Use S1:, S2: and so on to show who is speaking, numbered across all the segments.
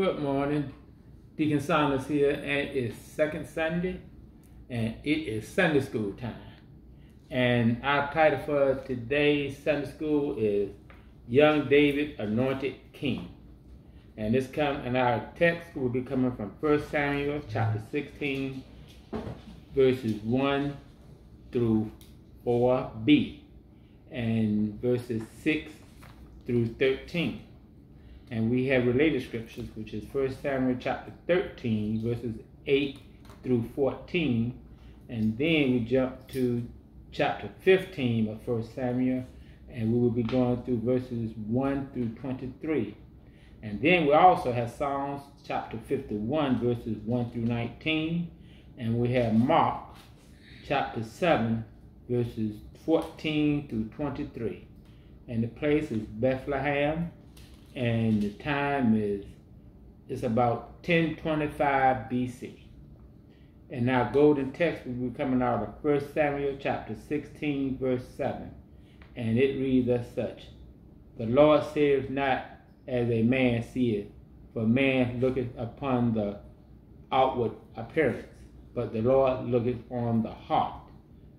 S1: Good morning. Deacon Saunders here, and it's second Sunday, and it is Sunday school time. And our title for today's Sunday school is Young David Anointed King. And this come and our text will be coming from 1 Samuel chapter 16, verses 1 through 4b, and verses 6 through 13. And we have related scriptures, which is 1 Samuel chapter 13, verses 8 through 14. And then we jump to chapter 15 of 1 Samuel, and we will be going through verses 1 through 23. And then we also have Psalms chapter 51, verses 1 through 19. And we have Mark chapter 7, verses 14 through 23. And the place is Bethlehem, and the time is it's about 1025 BC. And our golden text will be coming out of 1 Samuel chapter 16, verse 7. And it reads as such The Lord saves not as a man seeth, for man looketh upon the outward appearance, but the Lord looketh on the heart.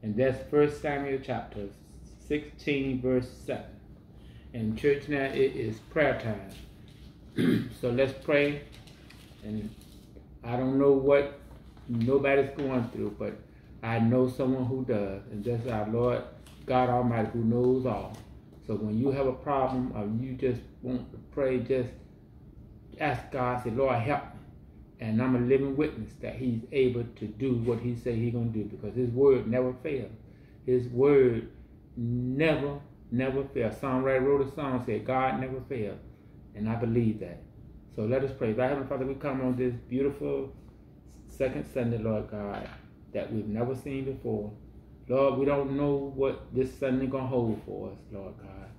S1: And that's 1 Samuel chapter 16, verse 7. In church now, it is prayer time. so let's pray. And I don't know what nobody's going through, but I know someone who does. And that's our Lord God Almighty who knows all. So when you have a problem or you just want to pray, just ask God, say, Lord, help me. And I'm a living witness that he's able to do what he said he's going to do because his word never fails. His word never never fails. Songwriter wrote a song said, God never fails. And I believe that. So let us pray. Our Heavenly Father, we come on this beautiful second Sunday, Lord God, that we've never seen before. Lord, we don't know what this Sunday gonna hold for us, Lord God.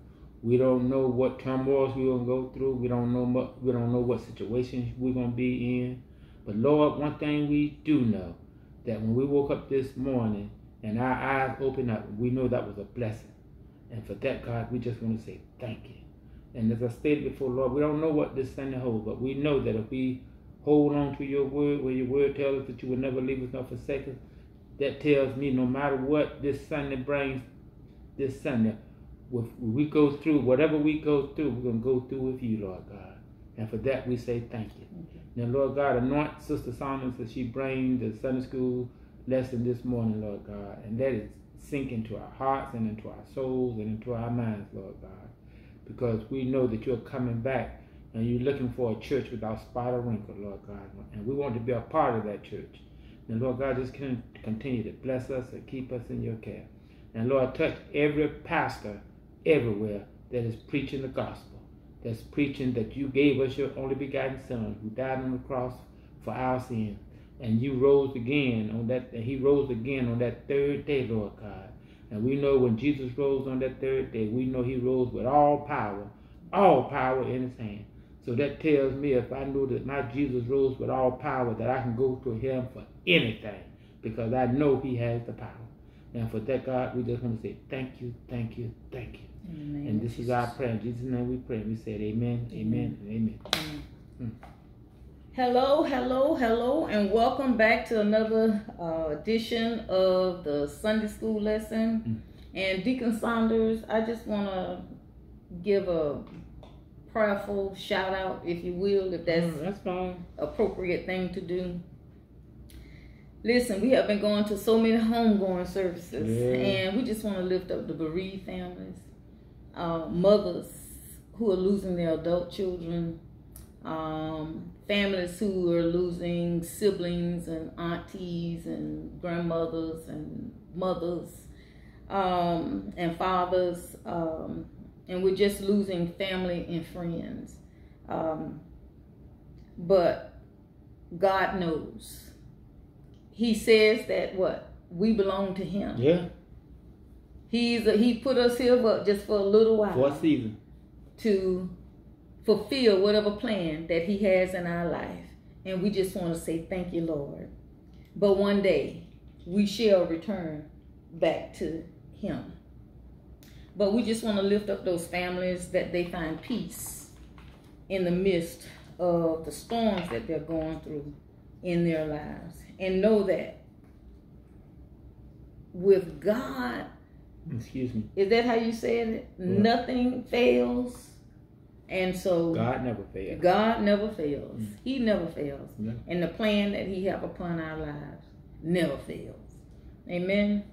S1: We don't know what turmoils we're gonna go through. We don't know what, we don't know what situations we're gonna be in. But Lord, one thing we do know that when we woke up this morning and our eyes opened up, we know that was a blessing. And for that, God, we just want to say thank you. And as I stated before, Lord, we don't know what this Sunday holds, but we know that if we hold on to your word, where your word tells us that you will never leave us nor forsake us, that tells me no matter what this Sunday brings, this Sunday, if we go through, whatever we go through, we're going to go through with you, Lord God. And for that, we say thank you. Okay. Now, Lord God, anoint Sister Saunders as she brings the Sunday school lesson this morning, Lord God. And that is sink into our hearts and into our souls and into our minds, Lord God. Because we know that you're coming back and you're looking for a church without spot or wrinkle, Lord God. And we want to be a part of that church. And Lord God, just can continue to bless us and keep us in your care. And Lord, touch every pastor everywhere that is preaching the gospel, that's preaching that you gave us your only begotten Son who died on the cross for our sins and you rose again on that and he rose again on that third day lord god. And we know when jesus rose on that third day we know he rose with all power all power in his hand. So that tells me if i know that my jesus rose with all power that i can go to him for anything because i know he has the power. And for that god we just want to say thank you thank you thank you. Amen. and this is our prayer. In jesus name we pray. We said amen amen, amen. amen, amen.
S2: Mm. Hello, hello, hello, and welcome back to another uh, edition of the Sunday School lesson. Mm. And Deacon Saunders, I just want to give a prayerful shout out, if you will, if that's,
S1: mm, that's fine.
S2: appropriate thing to do. Listen, we have been going to so many homegoing services, yeah. and we just want to lift up the bereaved families, uh, mothers who are losing their adult children, um, families who are losing siblings and aunties and grandmothers and mothers um, and fathers, um, and we're just losing family and friends. Um, but God knows. He says that what we belong to Him.
S1: Yeah.
S2: He's a, he put us here, but just for a little while.
S1: For a season.
S2: To fulfill whatever plan that He has in our life. And we just want to say thank you, Lord. But one day we shall return back to Him. But we just want to lift up those families that they find peace in the midst of the storms that they're going through in their lives. And know that with God,
S1: excuse me,
S2: is that how you said it? What? Nothing fails. And so
S1: God never fails.
S2: God never fails. Mm. He never fails. Yeah. And the plan that He have upon our lives never fails. Amen.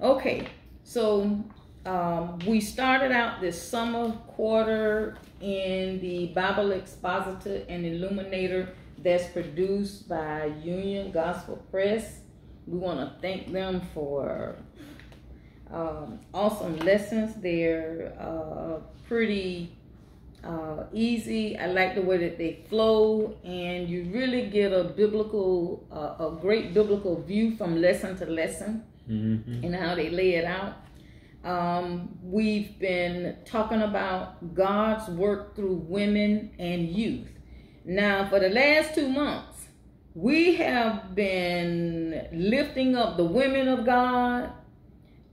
S2: Okay, so um, we started out this summer quarter in the Bible Expositor and Illuminator that's produced by Union Gospel Press. We want to thank them for um, awesome lessons. They're uh, pretty uh, easy. I like the way that they flow, and you really get a biblical, uh, a great biblical view from lesson to lesson, mm-hmm. and how they lay it out. Um, we've been talking about God's work through women and youth. Now, for the last two months, we have been lifting up the women of God.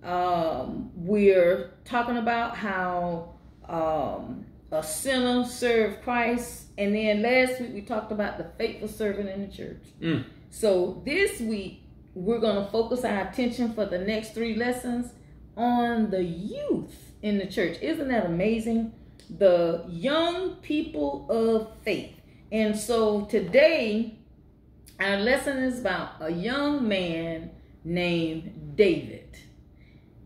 S2: Um, we're talking about how um, a sinner serve Christ. And then last week we talked about the faithful servant in the church. Mm. So this week we're going to focus our attention for the next three lessons on the youth in the church. Isn't that amazing? The young people of faith. And so today, our lesson is about a young man named David.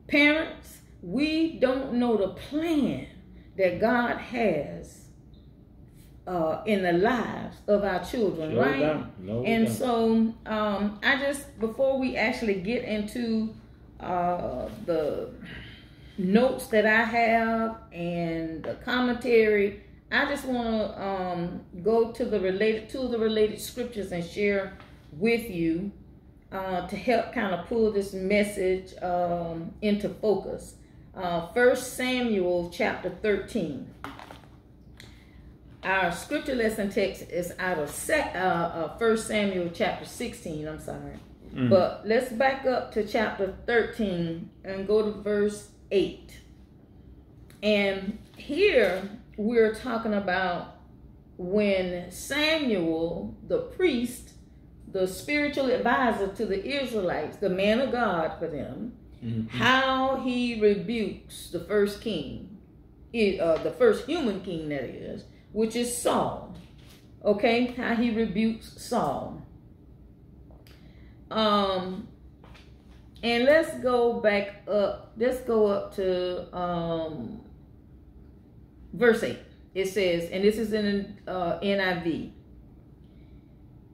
S2: Parents, we don't know the plan that God has uh, in the lives of our children, Slow right? No and down. so um, I just, before we actually get into uh, the notes that I have and the commentary. I just want to um, go to the related to the related scriptures and share with you uh, to help kind of pull this message um, into focus. Uh, First Samuel chapter 13. Our scripture lesson text is out of sec, uh, uh, First Samuel chapter 16. I'm sorry. Mm. But let's back up to chapter 13 and go to verse 8. And here we're talking about when Samuel, the priest, the spiritual advisor to the Israelites, the man of God for them, mm-hmm. how he rebukes the first king, uh, the first human king that is, which is Saul. Okay, how he rebukes Saul. Um, and let's go back up. Let's go up to um, verse 8. It says, and this is in uh, NIV.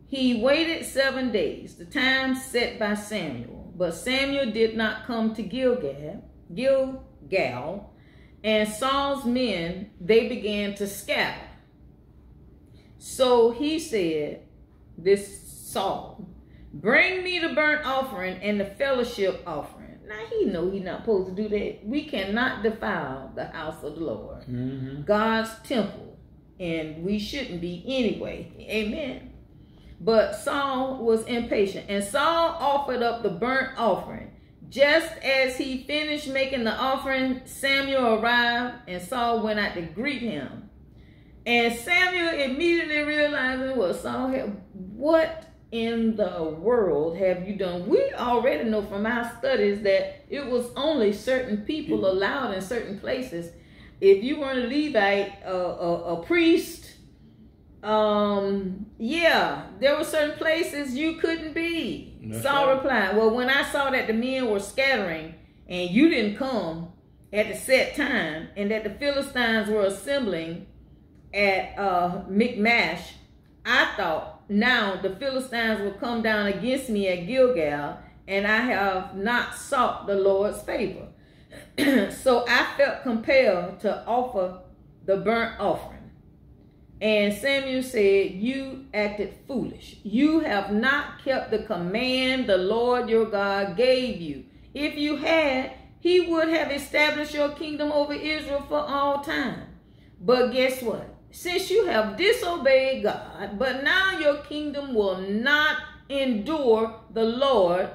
S2: He waited seven days, the time set by Samuel. But Samuel did not come to Gilgal, Gilgal, and Saul's men, they began to scatter. So he said, this Saul, Bring me the burnt offering and the fellowship offering. Now he know he not supposed to do that. We cannot defile the house of the Lord, mm-hmm. God's temple, and we shouldn't be anyway. Amen. But Saul was impatient, and Saul offered up the burnt offering. Just as he finished making the offering, Samuel arrived, and Saul went out to greet him. And Samuel immediately realizing what Saul had, what in the world have you done? We already know from our studies that it was only certain people mm-hmm. allowed in certain places. If you weren't a Levite, a, a, a priest, um, yeah, there were certain places you couldn't be. That's Saul right. replied, Well, when I saw that the men were scattering and you didn't come at the set time, and that the Philistines were assembling at uh, Michmash, I thought now the Philistines will come down against me at Gilgal, and I have not sought the Lord's favor. so I felt compelled to offer the burnt offering. And Samuel said, You acted foolish. You have not kept the command the Lord your God gave you. If you had, he would have established your kingdom over Israel for all time. But guess what? since you have disobeyed God, but now your kingdom will not endure, the Lord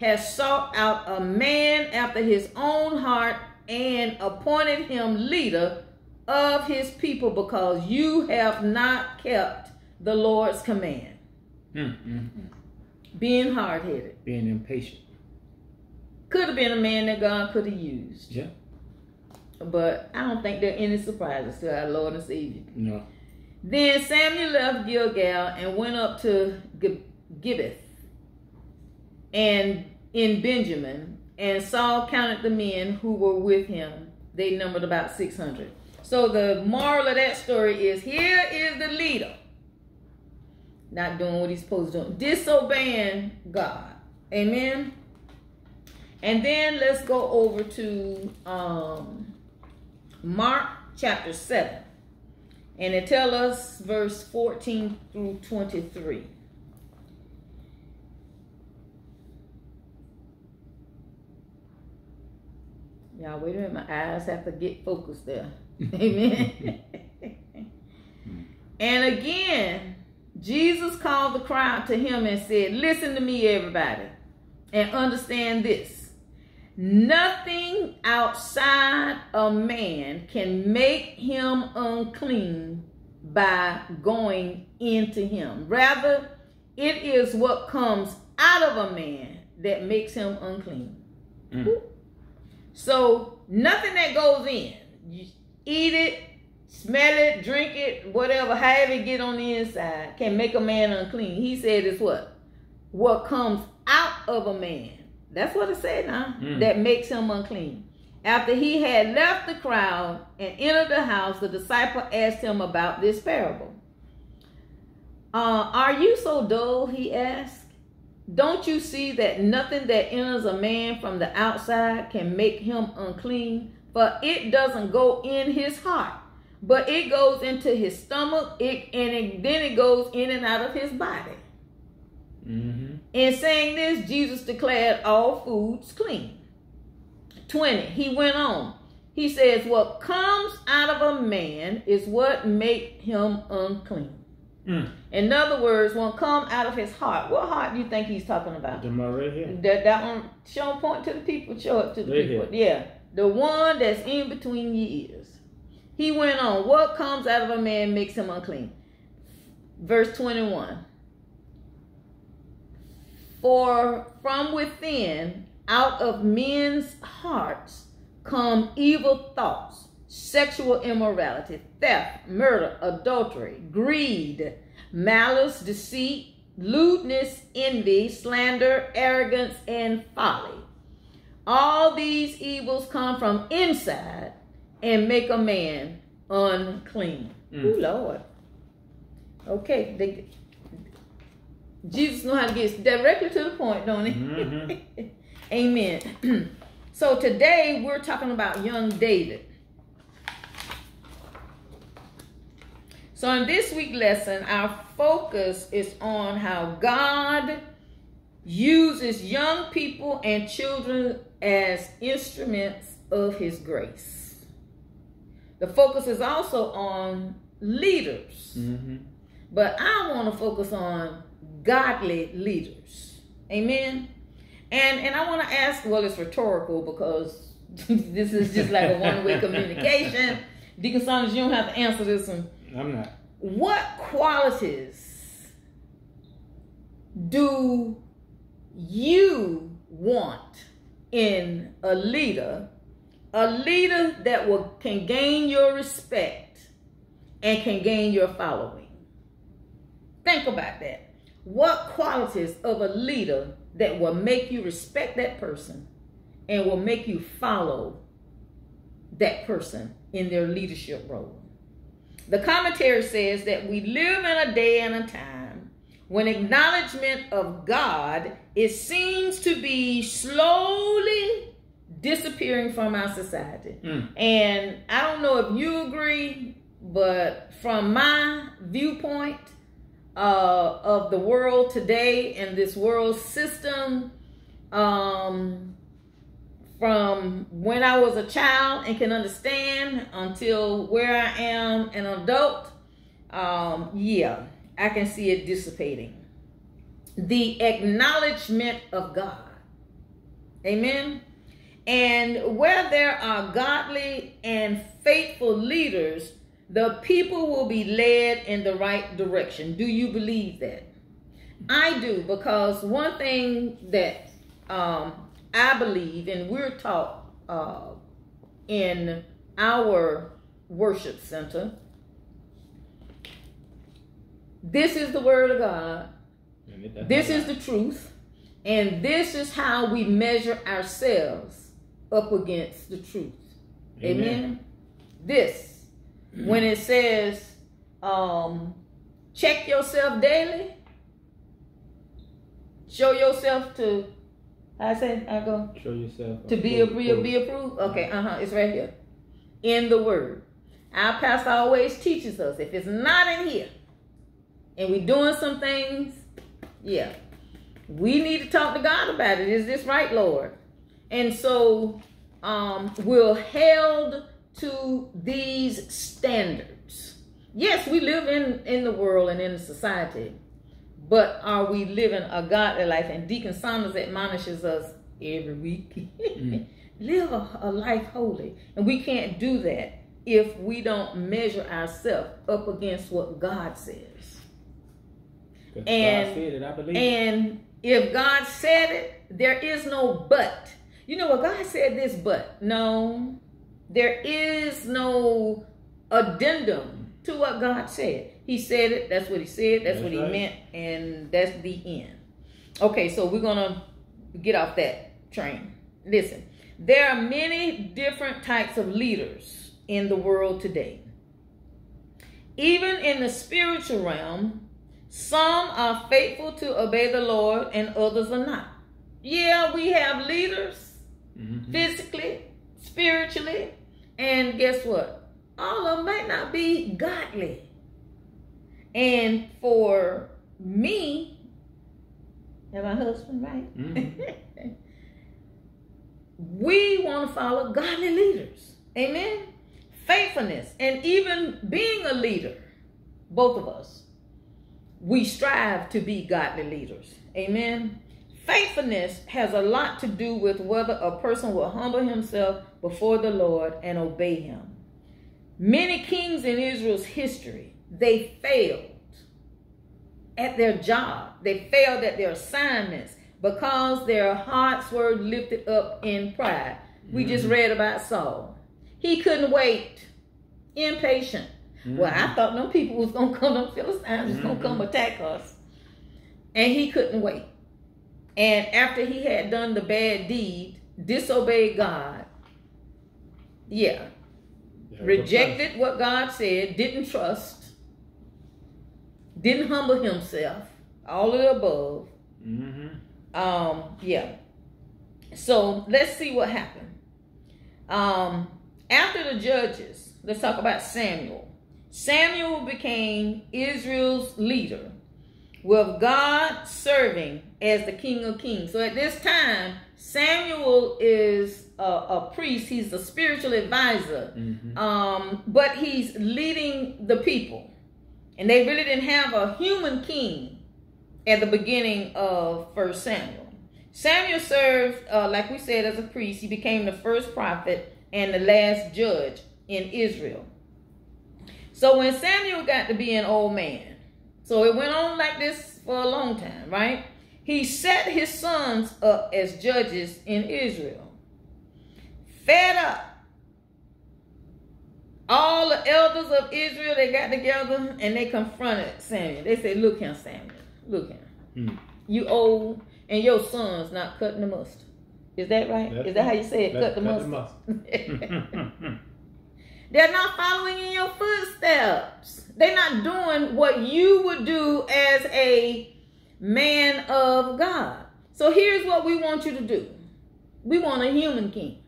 S2: has sought out a man after his own heart and appointed him leader of his people because you have not kept the Lord's command.
S1: Mm, mm, mm.
S2: Being hard headed.
S1: Being impatient.
S2: Could have been a man that God could have used.
S1: Yeah.
S2: But I don't think there are any surprises to our Lord and Savior.
S1: No.
S2: Then Samuel left Gilgal and went up to Gibeah and in Benjamin, and Saul counted the men who were with him. They numbered about 600. So the moral of that story is here is the leader not doing what he's supposed to do, disobeying God. Amen. And then let's go over to um, Mark chapter 7. And it tell us verse 14 through 23. Y'all, wait a minute. My eyes have to get focused there. Amen. and again, Jesus called the crowd to him and said, Listen to me, everybody, and understand this. Nothing outside a man can make him unclean by going into him. Rather, it is what comes out of a man that makes him unclean. Mm. So, nothing that goes in, eat it, smell it, drink it, whatever, however it get on the inside, can make a man unclean. He said it's what? What comes out of a man. That's what it said now. Mm. That makes him unclean. After he had left the crowd and entered the house, the disciple asked him about this parable. Uh, are you so dull? He asked. Don't you see that nothing that enters a man from the outside can make him unclean? For it doesn't go in his heart but it goes into his stomach it and it, then it goes in and out of his body mm-hmm. in saying this jesus declared all foods clean 20 he went on he says what comes out of a man is what make him unclean mm. in other words what come out of his heart what heart do you think he's talking about
S1: the right here.
S2: that, that one show point to the people show it to the right people here. yeah the one that's in between your ears he went on, What comes out of a man makes him unclean? Verse 21. For from within, out of men's hearts, come evil thoughts, sexual immorality, theft, murder, adultery, greed, malice, deceit, lewdness, envy, slander, arrogance, and folly. All these evils come from inside and make a man unclean. Mm. Ooh, Lord. Okay, they, Jesus know how to get directly to the point, don't he? Mm-hmm. Amen. so today we're talking about young David. So in this week lesson, our focus is on how God uses young people and children as instruments of his grace. The focus is also on leaders. Mm-hmm. But I want to focus on godly leaders. Amen. And and I want to ask, well, it's rhetorical because this is just like a one-way communication. Deacon Saunders, you don't have to answer this one.
S1: I'm not.
S2: What qualities do you want in a leader a leader that will can gain your respect and can gain your following. Think about that. What qualities of a leader that will make you respect that person and will make you follow that person in their leadership role? The commentary says that we live in a day and a time when acknowledgement of God it seems to be slowly disappearing from our society. Mm. And I don't know if you agree, but from my viewpoint uh, of the world today and this world system, um, from when I was a child and can understand until where I am an adult, um, yeah, I can see it dissipating. The acknowledgement of God. Amen And where there are godly and faithful leaders, the people will be led in the right direction. Do you believe that? I do because one thing that um, I believe, and we're taught uh, in our worship center, this is the word of God. This is the truth. And this is how we measure ourselves up against the truth. Amen. Amen. This, when it says, um, check yourself daily, show yourself to, I say, I go,
S1: show yourself
S2: to be approved, be approved. Okay, uh huh, it's right here in the word. Our pastor always teaches us if it's not in here and we doing some things, yeah, we need to talk to God about it. Is this right, Lord? And so um, we're held to these standards. Yes, we live in, in the world and in society, but are we living a godly life? And Deacon Saunders admonishes us every week. mm. Live a, a life holy. And we can't do that if we don't measure ourselves up against what God says. And, it, and if God said it, there is no but. You know what? God said this but. No, there is no addendum to what God said. He said it. That's what he said. That's, that's what he meant. And that's the end. Okay, so we're going to get off that train. Listen, there are many different types of leaders in the world today. Even in the spiritual realm, some are faithful to obey the Lord and others are not. Yeah, we have leaders mm-hmm. physically, spiritually, and guess what? All of them might not be godly. And for me, and my husband, right? Mm-hmm. we want to follow godly leaders. Amen. Faithfulness and even being a leader, both of us we strive to be godly leaders. Amen. Faithfulness has a lot to do with whether a person will humble himself before the Lord and obey him. Many kings in Israel's history, they failed at their job. They failed at their assignments because their hearts were lifted up in pride. We just mm-hmm. read about Saul. He couldn't wait, impatient, Mm-hmm. Well, I mm-hmm. thought them people was gonna come, them Philistines was gonna come mm-hmm. attack us. And he couldn't wait. And after he had done the bad deed, disobeyed God, yeah, rejected what God said, didn't trust, didn't humble himself, all of the above. Mm-hmm. Um, yeah. So let's see what happened. Um, after the judges, let's talk about Samuel. Samuel became Israel's leader, with God serving as the King of Kings. So at this time, Samuel is a, a priest, he's a spiritual advisor, mm-hmm. um, but he's leading the people. And they really didn't have a human king at the beginning of First Samuel. Samuel served, uh, like we said, as a priest. He became the first prophet and the last judge in Israel. So when Samuel got to be an old man, so it went on like this for a long time, right? He set his sons up as judges in Israel. Fed up. All the elders of Israel, they got together and they confronted Samuel. They said, look here, Samuel. Look here. Hmm. You old and your son's not cutting the mustard. Is that right? That's Is that how you say it? Cut the cut mustard. The mustard. They're not following in your footsteps. They're not doing what you would do as a man of God. So here's what we want you to do. We want a human king.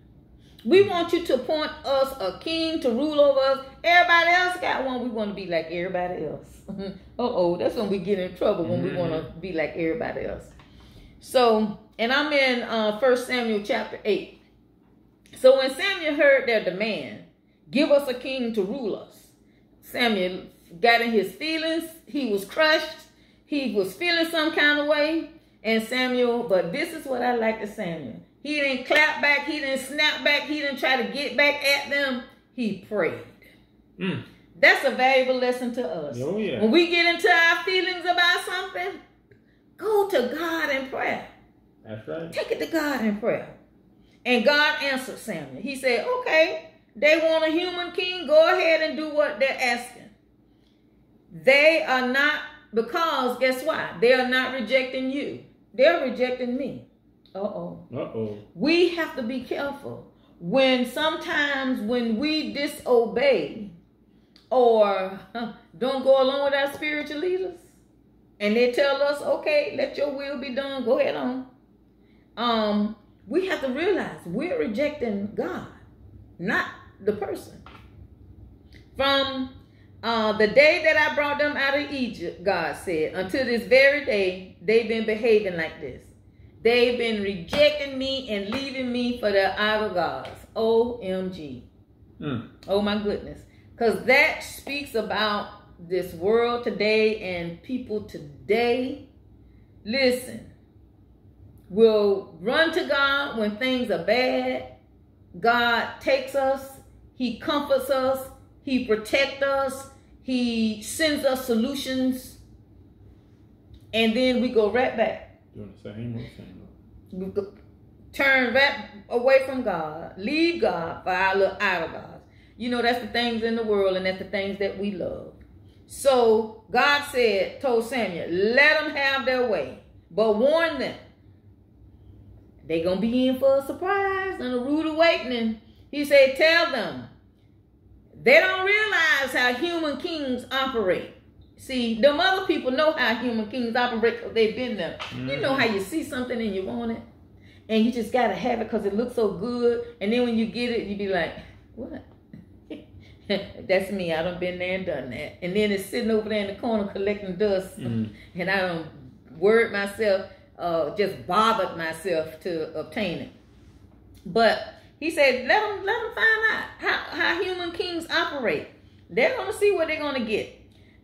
S2: We want you to appoint us a king to rule over us. Everybody else got one. We want to be like everybody else. Uh-oh, that's when we get in trouble when mm-hmm. we want to be like everybody else. So, and I'm in uh, 1 Samuel chapter 8. So when Samuel heard their demand, Give us a king to rule us. Samuel got in his feelings. He was crushed. He was feeling some kind of way. And Samuel, but this is what I like to Samuel. He didn't clap back. He didn't snap back. He didn't try to get back at them. He prayed. Mm. That's a valuable lesson to us.
S1: Oh, yeah.
S2: When we get into our feelings about something, go to God in prayer.
S1: That's right.
S2: Take it to God in prayer. And God answered Samuel. He said, okay, they want a human king. Go ahead and do what they're asking. They are not, because guess what? They are not rejecting you. They're rejecting me. Uh-oh.
S1: Uh-oh.
S2: We have to be careful. When sometimes when we disobey or don't go along with our spiritual leaders, and they tell us, okay, let your will be done, go ahead on. Um, we have to realize we're rejecting God, not the person. From uh, the day that I brought them out of Egypt, God said, until this very day, they've been behaving like this. They've been rejecting me and leaving me for their idol gods. OMG. Mm. Oh my goodness. Because that speaks about this world today and people today. Listen, we'll run to God when things are bad. God takes us, He comforts us, He protects us, he sends us solutions, and then we go right back.
S1: Doing the same old,
S2: We go, turn right away from God, leave God for our little idol gods. You know, that's the things in the world, and that's the things that we love. So God said, told Samuel, let them have their way, but warn them. They're going to be in for a surprise and a rude awakening. He said, tell them, they don't realize how human kings operate. See, them other people know how human kings operate because they've been there. Mm-hmm. You know how you see something and you want it, and you just gotta have it because it looks so good, and then when you get it, you be like, "What?" That's me. I done been there and done that, and then it's sitting over there in the corner collecting dust, mm-hmm. and I don't worried myself, uh, just bothered myself to obtain it. But he said, let them, let them find out how, how human kings operate. They're going to see what they're going to get.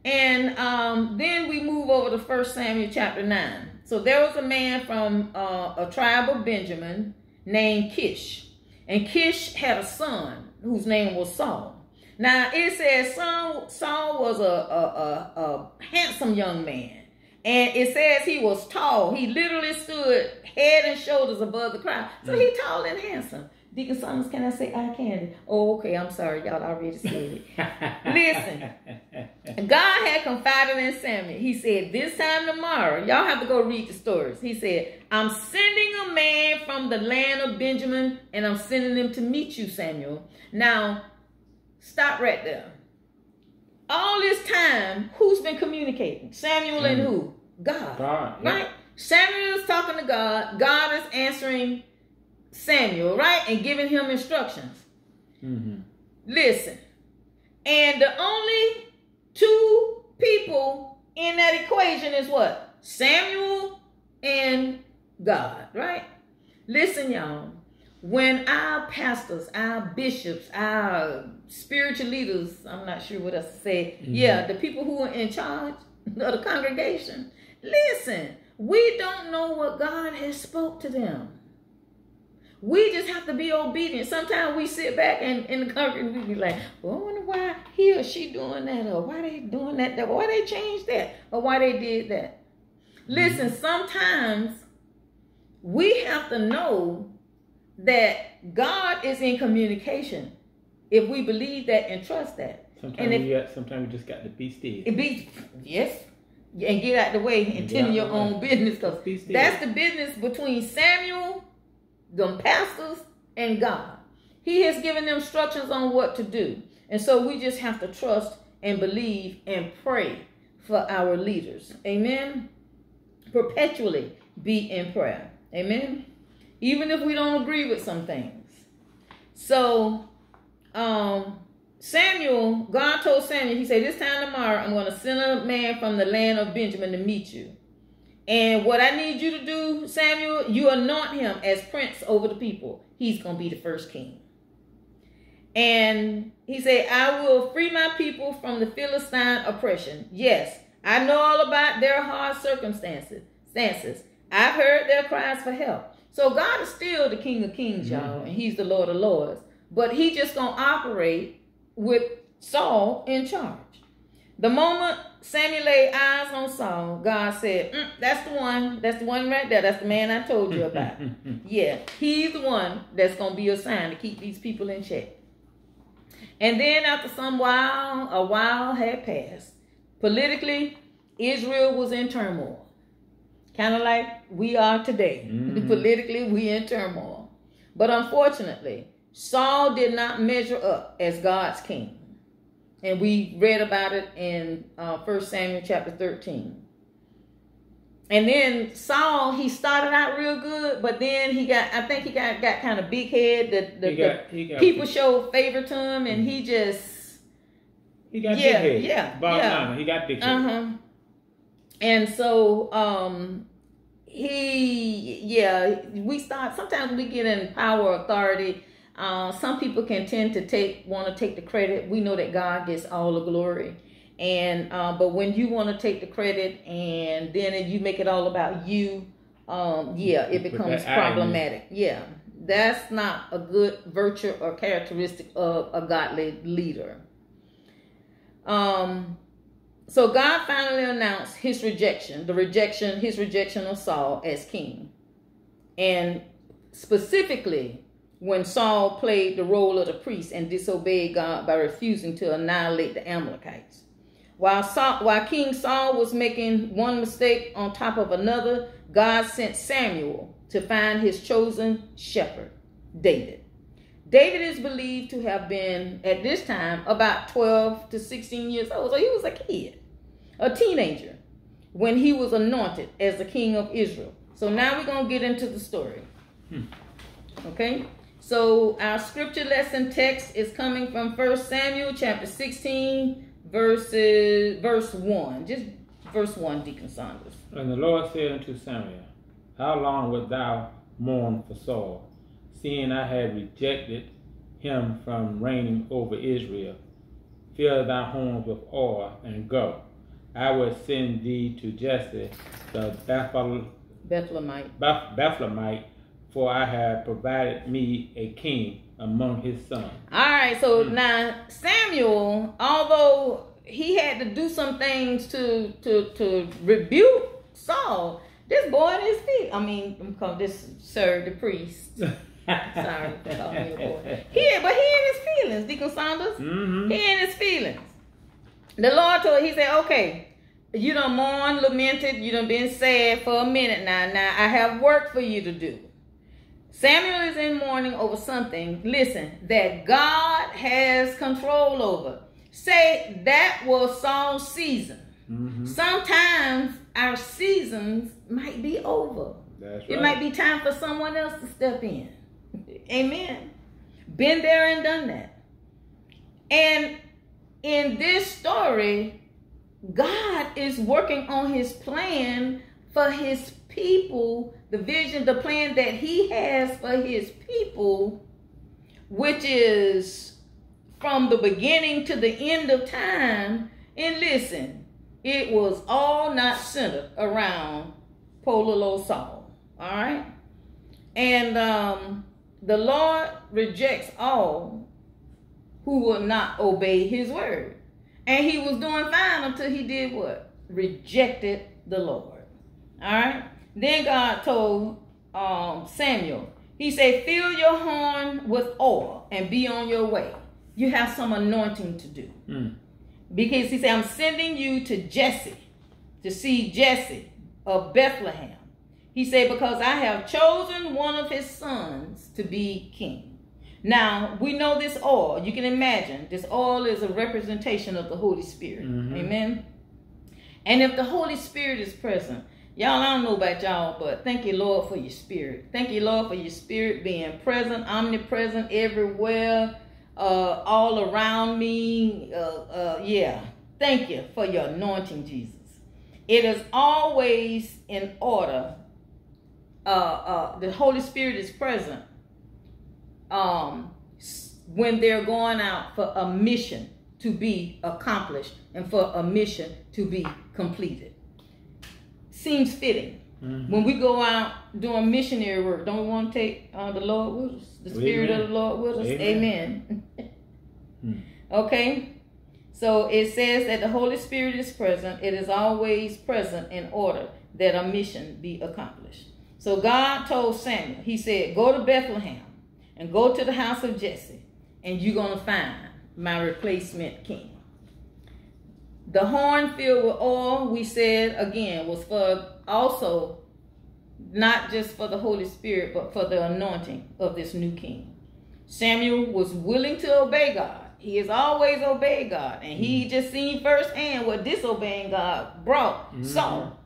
S2: And um, then we move over to First Samuel chapter 9. So there was a man from uh, a tribe of Benjamin named Kish. And Kish had a son whose name was Saul. Now it says Saul, Saul was a, a, a, a handsome young man. And it says he was tall. He literally stood head and shoulders above the crowd. So mm. he tall and handsome. Deacon Saunders, can I say eye candy? Oh, okay. I'm sorry. Y'all already said it. Listen, God had confided in Samuel. He said, this time tomorrow, y'all have to go read the stories. He said, I'm sending a man from the land of Benjamin, and I'm sending him to meet you, Samuel. Now, stop right there. All this time, who's been communicating? Samuel mm. and who? God.
S1: God.
S2: Right? Samuel is talking to God. God is answering Samuel, right? And giving him instructions. Mm-hmm. Listen. And the only two people in that equation is what? Samuel and God, right? Listen, y'all. When our pastors, our bishops, our spiritual leaders, I'm not sure what else to say. Mm-hmm. Yeah, the people who are in charge of the congregation, listen, we don't know what God has spoke to them. We just have to be obedient. Sometimes we sit back and in the congregation we be like, well, I wonder why he or she doing that, or why they doing that, or why they changed that, or why they did that. Listen, mm-hmm. sometimes we have to know that God is in communication if we believe that and trust that.
S1: Sometimes, and if, we, sometimes we just got to be still.
S2: It be, yes, and get out the way and, and tend your own business because that's the business between Samuel them pastors and God. He has given them instructions on what to do. And so we just have to trust and believe and pray for our leaders. Amen. Perpetually be in prayer. Amen. Even if we don't agree with some things. So, um, Samuel, God told Samuel, he said, this time tomorrow, I'm going to send a man from the land of Benjamin to meet you. And what I need you to do, Samuel, you anoint him as prince over the people. He's going to be the first king. And he said, I will free my people from the Philistine oppression. Yes, I know all about their hard circumstances. I've heard their cries for help. So God is still the King of Kings, y'all, mm-hmm. and He's the Lord of Lords. But He just gonna operate with Saul in charge. The moment Samuel laid eyes on Saul, God said, mm, "That's the one. That's the one right there. That's the man I told you about. yeah, he's the one that's gonna be assigned to keep these people in check." And then after some while, a while had passed. Politically, Israel was in turmoil. Kind of like we are today. Mm-hmm. Politically, we in turmoil. But unfortunately, Saul did not measure up as God's king. And we read about it in uh, 1 Samuel chapter 13. And then Saul, he started out real good, but then he got, I think he got, got kind of big head. The, the, got, the people showed favor to him, and he just.
S1: He got yeah, big head. Yeah. Bottom yeah. He got big head. Uh-huh.
S2: And so, um, he, yeah, we start, sometimes we get in power, authority, uh, some people can tend to take want to take the credit. We know that God gets all the glory, and uh, but when you want to take the credit and then you make it all about you, um, yeah, it becomes problematic. Yeah, that's not a good virtue or characteristic of a godly leader. Um, so God finally announced his rejection, the rejection, his rejection of Saul as king, and specifically when Saul played the role of the priest and disobeyed God by refusing to annihilate the Amalekites. While, Saul, while King Saul was making one mistake on top of another, God sent Samuel to find his chosen shepherd, David. David is believed to have been, at this time, about 12 to 16 years old. So he was a kid, a teenager, when he was anointed as the king of Israel. So now we're going to get into the story. Hmm. Okay? So our scripture lesson text is coming from First Samuel chapter 16, verses verse 1. Just verse 1, Deacon Saunders.
S1: And the Lord said unto Samuel, How long wilt thou mourn for Saul, seeing I have rejected him from reigning over Israel? Fill thy horns with oil and go. I will send thee to Jesse the Bethel,
S2: Bethlehemite.
S1: Beth, Bethlehemite for I have provided me a king among his sons.
S2: All right, so mm. now Samuel, although he had to do some things to to to rebuke Saul, this boy in his feet. I mean, this sir the priest. Sorry calling me a boy. He, but he in his feelings, Deacon Saunders. Mm-hmm. He in his feelings. The Lord told he said, okay, you done mourn, lamented, you done been sad for a minute now. Now I have work for you to do. Samuel is in mourning over something, listen, that God has control over. Say that was Saul's season. Mm-hmm. Sometimes our seasons might be over. Right. It might be time for someone else to step in. Amen. Been there and done that. And in this story, God is working on his plan for his people, the vision, the plan that he has for his people, which is from the beginning to the end of time. And listen, it was all not centered around Pololo Saul. All right? And um, the Lord rejects all who will not obey his word. And he was doing fine until he did what? Rejected the Lord. All right? Then God told um, Samuel, He said, Fill your horn with oil and be on your way. You have some anointing to do. Mm. Because He said, I'm sending you to Jesse to see Jesse of Bethlehem. He said, Because I have chosen one of his sons to be king. Now, we know this oil. You can imagine this oil is a representation of the Holy Spirit. Mm-hmm. Amen. And if the Holy Spirit is present, Y'all, I don't know about y'all, but thank you, Lord, for your spirit. Thank you, Lord, for your spirit being present, omnipresent everywhere, uh, all around me. Uh, uh, yeah. Thank you for your anointing, Jesus. It is always in order. Uh, uh, the Holy Spirit is present um, when they're going out for a mission to be accomplished and for a mission to be completed seems fitting. Mm-hmm. When we go out doing missionary work, don't we want to take uh, the Lord with us? The Spirit Amen. of the Lord with us? Amen. Amen. hmm. Okay? So it says that the Holy Spirit is present. It is always present in order that a mission be accomplished. So God told Samuel, He said, Go to Bethlehem and go to the house of Jesse, and you're going to find my replacement king. The horn filled with oil, we said again, was for also not just for the Holy Spirit, but for the anointing of this new king. Samuel was willing to obey God. He has always obeyed God. And he mm-hmm. just seen firsthand what disobeying God brought mm-hmm. Saul.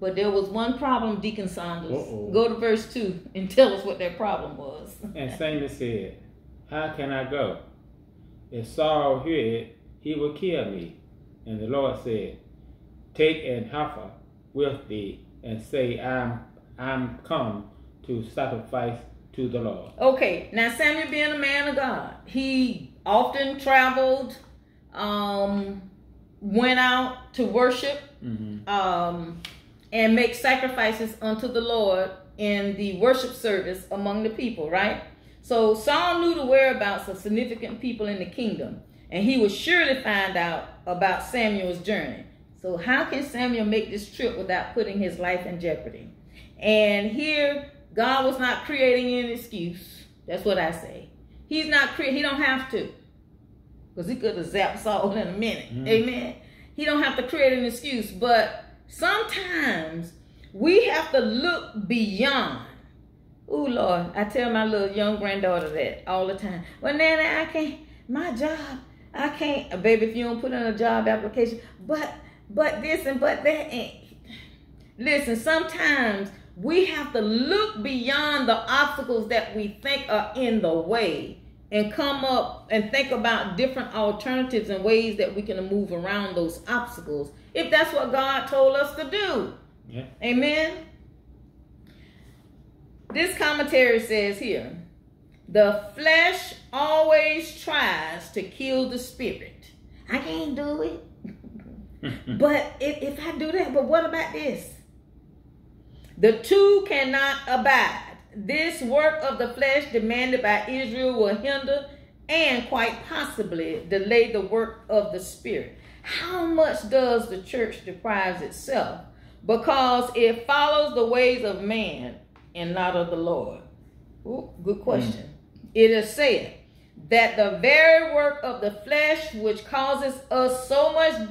S2: But there was one problem, Deacon Saunders. Uh-oh. Go to verse 2 and tell us what that problem was.
S1: and Samuel said, How can I go? If Saul hear it, he will kill me. And the Lord said, Take an heifer with thee and say, I'm, I'm come to sacrifice to the Lord.
S2: Okay, now Samuel being a man of God, he often traveled, um, went out to worship, mm-hmm. um, and make sacrifices unto the Lord in the worship service among the people, right? So Saul knew the whereabouts of significant people in the kingdom and he would surely find out about Samuel's journey. So how can Samuel make this trip without putting his life in jeopardy? And here, God was not creating an excuse. That's what I say. He's not creating, he don't have to. Because he could have zapped Saul in a minute. Mm. Amen. He don't have to create an excuse. But sometimes we have to look beyond. Oh Lord, I tell my little young granddaughter that all the time. Well, Nana, I can't, my job, I can't, baby, if you don't put in a job application, but, but this and but that. And, listen, sometimes we have to look beyond the obstacles that we think are in the way and come up and think about different alternatives and ways that we can move around those obstacles if that's what God told us to do. Yeah. Amen. This commentary says here the flesh always tries to kill the spirit. I can't do it. but if, if I do that, but what about this? The two cannot abide. This work of the flesh demanded by Israel will hinder and quite possibly delay the work of the spirit. How much does the church deprive itself? Because it follows the ways of man and not of the Lord. Ooh, good question. Mm it is said that the very work of the flesh which causes us so much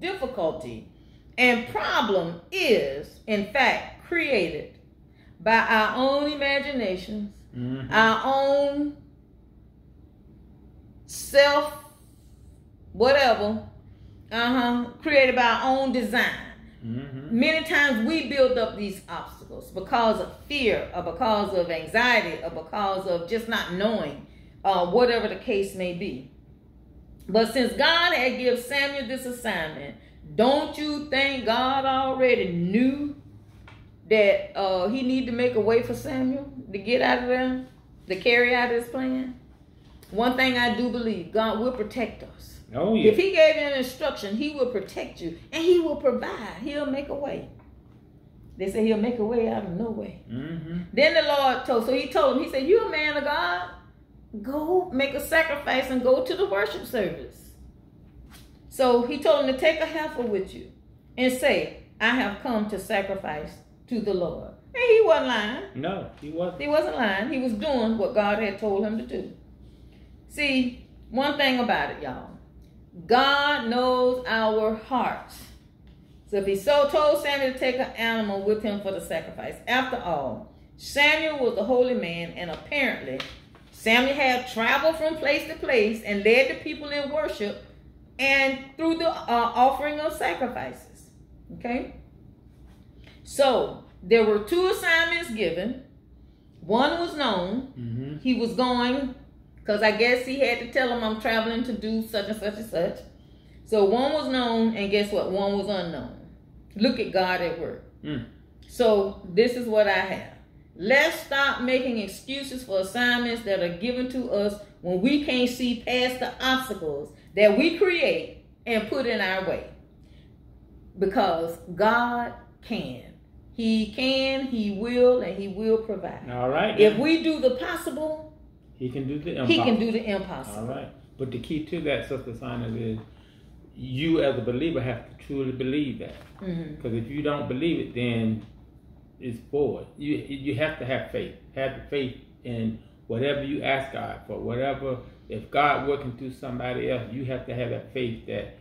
S2: difficulty and problem is in fact created by our own imaginations mm-hmm. our own self whatever uh-huh created by our own design Mm-hmm. Many times we build up these obstacles because of fear or because of anxiety or because of just not knowing, uh, whatever the case may be. But since God had given Samuel this assignment, don't you think God already knew that uh, he needed to make a way for Samuel to get out of there, to carry out his plan? One thing I do believe, God will protect us. Oh, yeah. If he gave you an instruction, he will protect you and he will provide. He'll make a way. They say he'll make a way out of no way. Mm-hmm. Then the Lord told, so he told him, he said, you a man of God. Go make a sacrifice and go to the worship service. So he told him to take a heifer with you and say, I have come to sacrifice to the Lord. And he wasn't lying.
S1: No, he wasn't.
S2: He wasn't lying. He was doing what God had told him to do. See, one thing about it, y'all. God knows our hearts. So if he so told Samuel to take an animal with him for the sacrifice, after all, Samuel was a holy man, and apparently Samuel had traveled from place to place and led the people in worship and through the uh, offering of sacrifices. Okay? So there were two assignments given. One was known. Mm-hmm. He was going because I guess he had to tell him I'm traveling to do such and such and such. So one was known, and guess what? One was unknown. Look at God at work. Mm. So this is what I have. Let's stop making excuses for assignments that are given to us when we can't see past the obstacles that we create and put in our way. Because God can. He can, he will, and he will provide.
S1: All right.
S2: If we do the possible,
S1: he can do the
S2: impossible. He can do the impossible.
S1: All right. But the key to that, Sister Simon, is you as a believer have to truly believe that. Mm-hmm. Because mm-hmm. if you don't believe it, then it's void. You you have to have faith. Have the faith in whatever you ask God for. Whatever, if God working through somebody else, you have to have that faith that.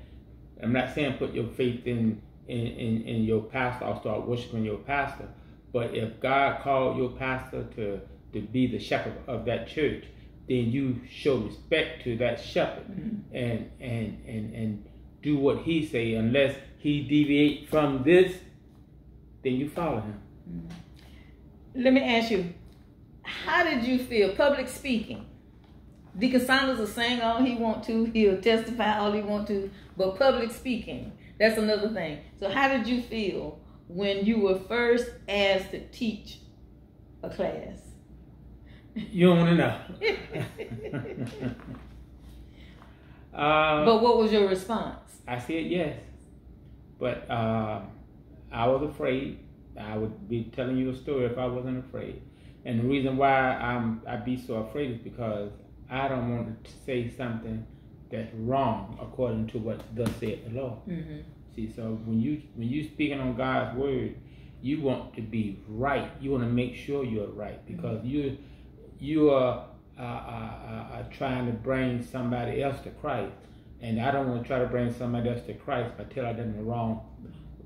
S1: I'm not saying put your faith in in, in, in your pastor or start worshiping your pastor. But if God called your pastor to, to be the shepherd of that church, then you show respect to that shepherd mm-hmm. and, and, and, and do what he say. Unless he deviate from this, then you follow him.
S2: Mm-hmm. Let me ask you, how did you feel public speaking? Deacon Saunders will sing all he want to, he'll testify all he want to, but public speaking, that's another thing. So how did you feel when you were first asked to teach a class?
S1: You don't want to know.
S2: uh, but what was your response?
S1: I said yes, but uh, I was afraid. I would be telling you a story if I wasn't afraid. And the reason why I'm I be so afraid is because I don't want to say something that's wrong according to what thus said the Lord. Mm-hmm. See, so when you when you speaking on God's word, you want to be right. You want to make sure you're right because mm-hmm. you you are uh, uh, uh, trying to bring somebody else to Christ, and I don't want to try to bring somebody else to Christ by telling them the wrong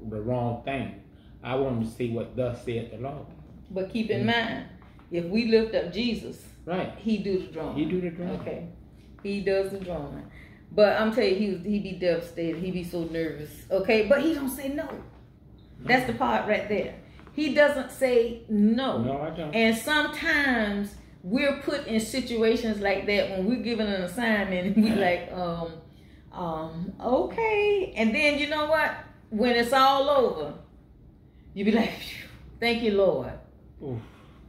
S1: the wrong thing. I want to see what thus said the Lord.
S2: But keep in mm-hmm. mind, if we lift up Jesus,
S1: right,
S2: He do the drawing.
S1: He do the drawing.
S2: Okay. He does the drawing. But I'm telling you, he he be devastated. He be so nervous. Okay, but he don't say no. That's the part right there. He doesn't say no.
S1: No, I don't.
S2: And sometimes we're put in situations like that when we're given an assignment and we like, um, um, okay. And then you know what? When it's all over, you be like, thank you, Lord. Oof.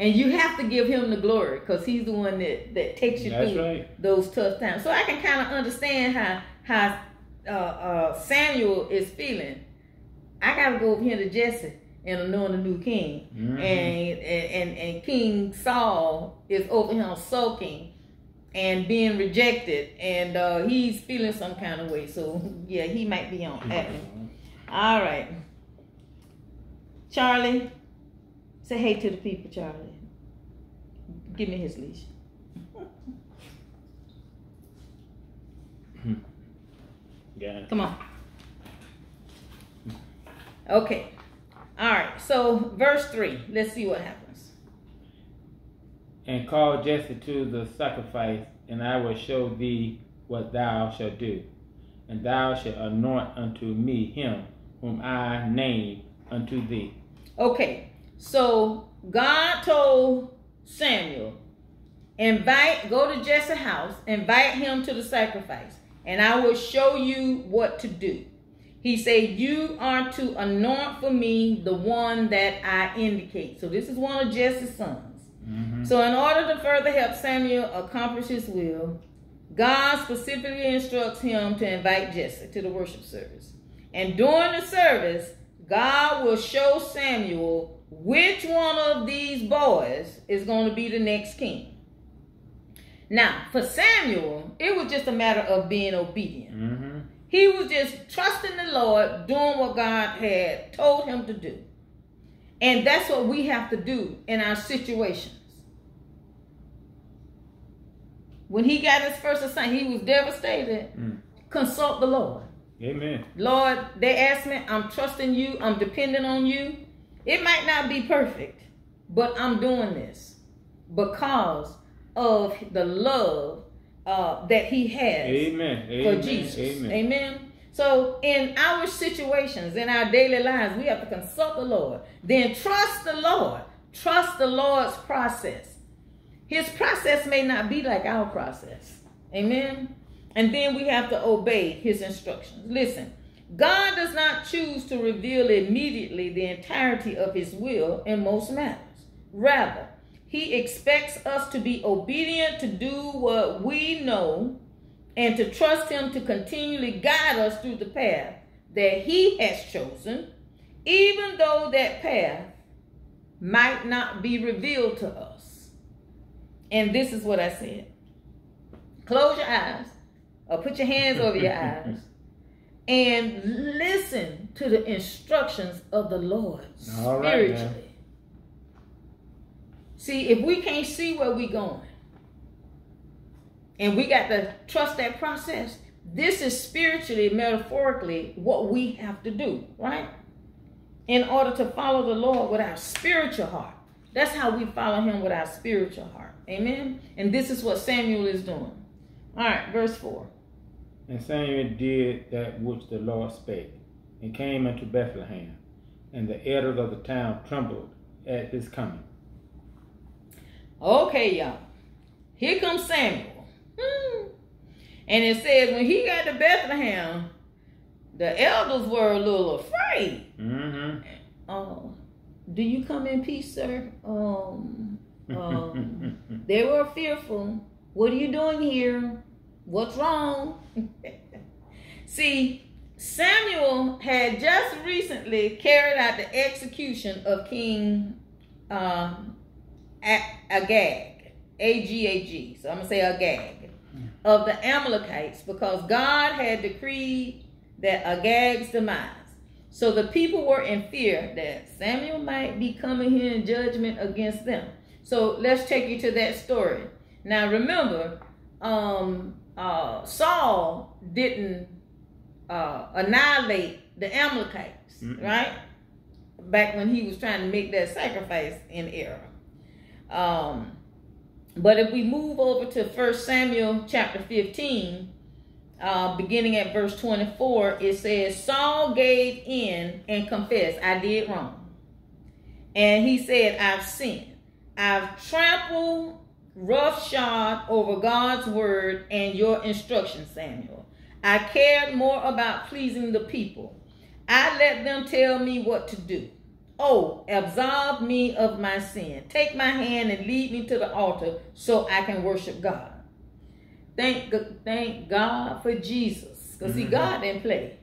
S2: And you have to give him the glory because he's the one that, that takes you
S1: That's
S2: through
S1: right.
S2: those tough times. So I can kind of understand how how uh, uh, Samuel is feeling. I got to go over here to Jesse and anoint a new king. Mm-hmm. And, and, and King Saul is over here sulking and being rejected. And uh, he's feeling some kind of way. So, yeah, he might be on mm-hmm. All right. Charlie, say hey to the people, Charlie. Give me his leash. Hmm.
S1: Yeah.
S2: Come on. Okay. All right. So, verse 3. Let's see what happens.
S1: And call Jesse to the sacrifice, and I will show thee what thou shalt do. And thou shalt anoint unto me him whom I name unto thee.
S2: Okay. So, God told Samuel, invite, go to Jesse's house, invite him to the sacrifice, and I will show you what to do. He said, You are to anoint for me the one that I indicate. So this is one of Jesse's sons. Mm-hmm. So in order to further help Samuel accomplish his will, God specifically instructs him to invite Jesse to the worship service. And during the service, God will show Samuel which one of these boys is going to be the next king. Now, for Samuel, it was just a matter of being obedient. Mm-hmm. He was just trusting the Lord, doing what God had told him to do. And that's what we have to do in our situations. When he got his first assignment, he was devastated. Mm. Consult the Lord.
S1: Amen.
S2: Lord, they asked me, I'm trusting you, I'm depending on you. It might not be perfect, but I'm doing this because of the love uh, that He has
S1: Amen.
S2: for
S1: Amen.
S2: Jesus.
S1: Amen.
S2: Amen. So in our situations, in our daily lives, we have to consult the Lord. Then trust the Lord. Trust the Lord's process. His process may not be like our process. Amen. And then we have to obey his instructions. Listen, God does not choose to reveal immediately the entirety of his will in most matters. Rather, he expects us to be obedient to do what we know and to trust him to continually guide us through the path that he has chosen, even though that path might not be revealed to us. And this is what I said. Close your eyes or put your hands over your eyes and listen to the instructions of the Lord
S1: All
S2: spiritually.
S1: right,
S2: see, if we can't see where we're going, and we got to trust that process, this is spiritually, metaphorically, what we have to do, right? In order to follow the Lord with our spiritual heart. That's how we follow him with our spiritual heart. Amen. And this is what Samuel is doing. All right, verse 4.
S1: And Samuel did that which the Lord spake, and came unto Bethlehem, and the elders of the town trembled at his coming.
S2: Okay, y'all. Here comes Samuel. Hmm. And it says when he got to Bethlehem, the elders were a little afraid.
S1: Mm-hmm.
S2: Oh, do you come in peace, sir? Um, um, they were fearful. What are you doing here? What's wrong? See, Samuel had just recently carried out the execution of King um, Agag, A G A G. So I'm gonna say Agag of the Amalekites because God had decreed that Agag's demise. So the people were in fear that Samuel might be coming here in judgment against them. So let's take you to that story. Now remember, um, uh, Saul didn't uh, annihilate the Amalekites,
S1: Mm-mm.
S2: right? Back when he was trying to make that sacrifice in error. Um, but if we move over to First Samuel chapter 15, uh, beginning at verse 24, it says, Saul gave in and confessed, I did wrong. And he said, I've sinned. I've trampled roughshod over God's word and your instruction, Samuel. I cared more about pleasing the people. I let them tell me what to do. Oh, absolve me of my sin. Take my hand and lead me to the altar so I can worship God. Thank, thank God for Jesus. Because, see,
S1: Mhm.
S2: God didn't play.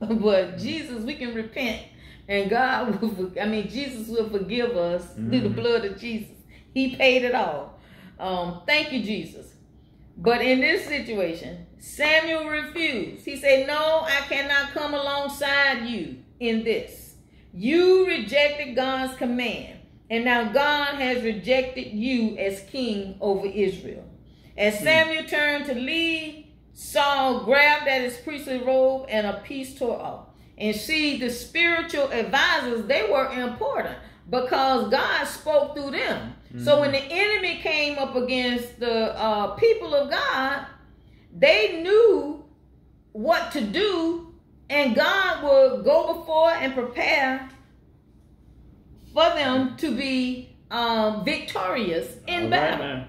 S2: But Jesus, we can repent. And God will, I mean, Jesus will forgive us through the
S1: Mhm.
S2: blood of Jesus. He paid it all. Um, thank you, Jesus. But in this situation, Samuel refused. He said, No, I cannot come alongside you in this. You rejected God's command, and now God has rejected you as king over Israel. As Samuel turned to leave, Saul grabbed at his priestly robe and a piece tore off. And see, the spiritual advisors, they were important because God spoke through them. So when the enemy came up against the uh, people of God, they knew what to do, and God would go before and prepare for them to be um, victorious in
S1: All right
S2: battle.
S1: now.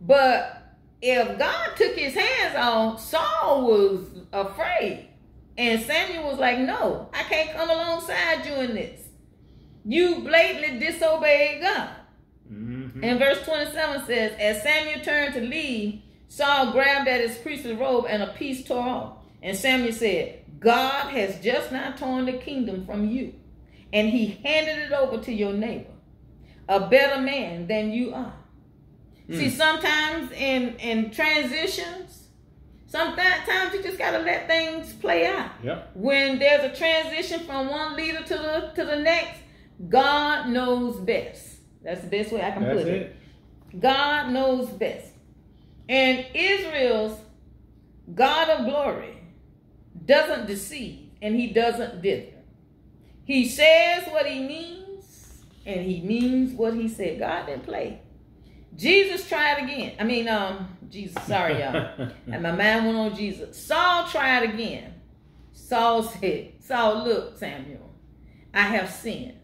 S2: But if God took his hands off, Saul was afraid. And Samuel was like, No, I can't come alongside you in this. You blatantly disobeyed God. And verse 27 says, As Samuel turned to leave, Saul grabbed at his priestly robe and a piece tore off. And Samuel said, God has just now torn the kingdom from you, and he handed it over to your neighbor, a better man than you are. Hmm. See, sometimes in in transitions, sometimes you just gotta let things play out.
S1: Yep.
S2: When there's a transition from one leader to the to the next, God knows best. That's the best way I can
S1: That's
S2: put it.
S1: it.
S2: God knows best. And Israel's God of glory doesn't deceive and he doesn't dither. He says what he means and he means what he said. God didn't play. Jesus tried again. I mean, um, Jesus, sorry, y'all. and my mind went on Jesus. Saul tried again. Saul said, Saul, look, Samuel, I have sinned,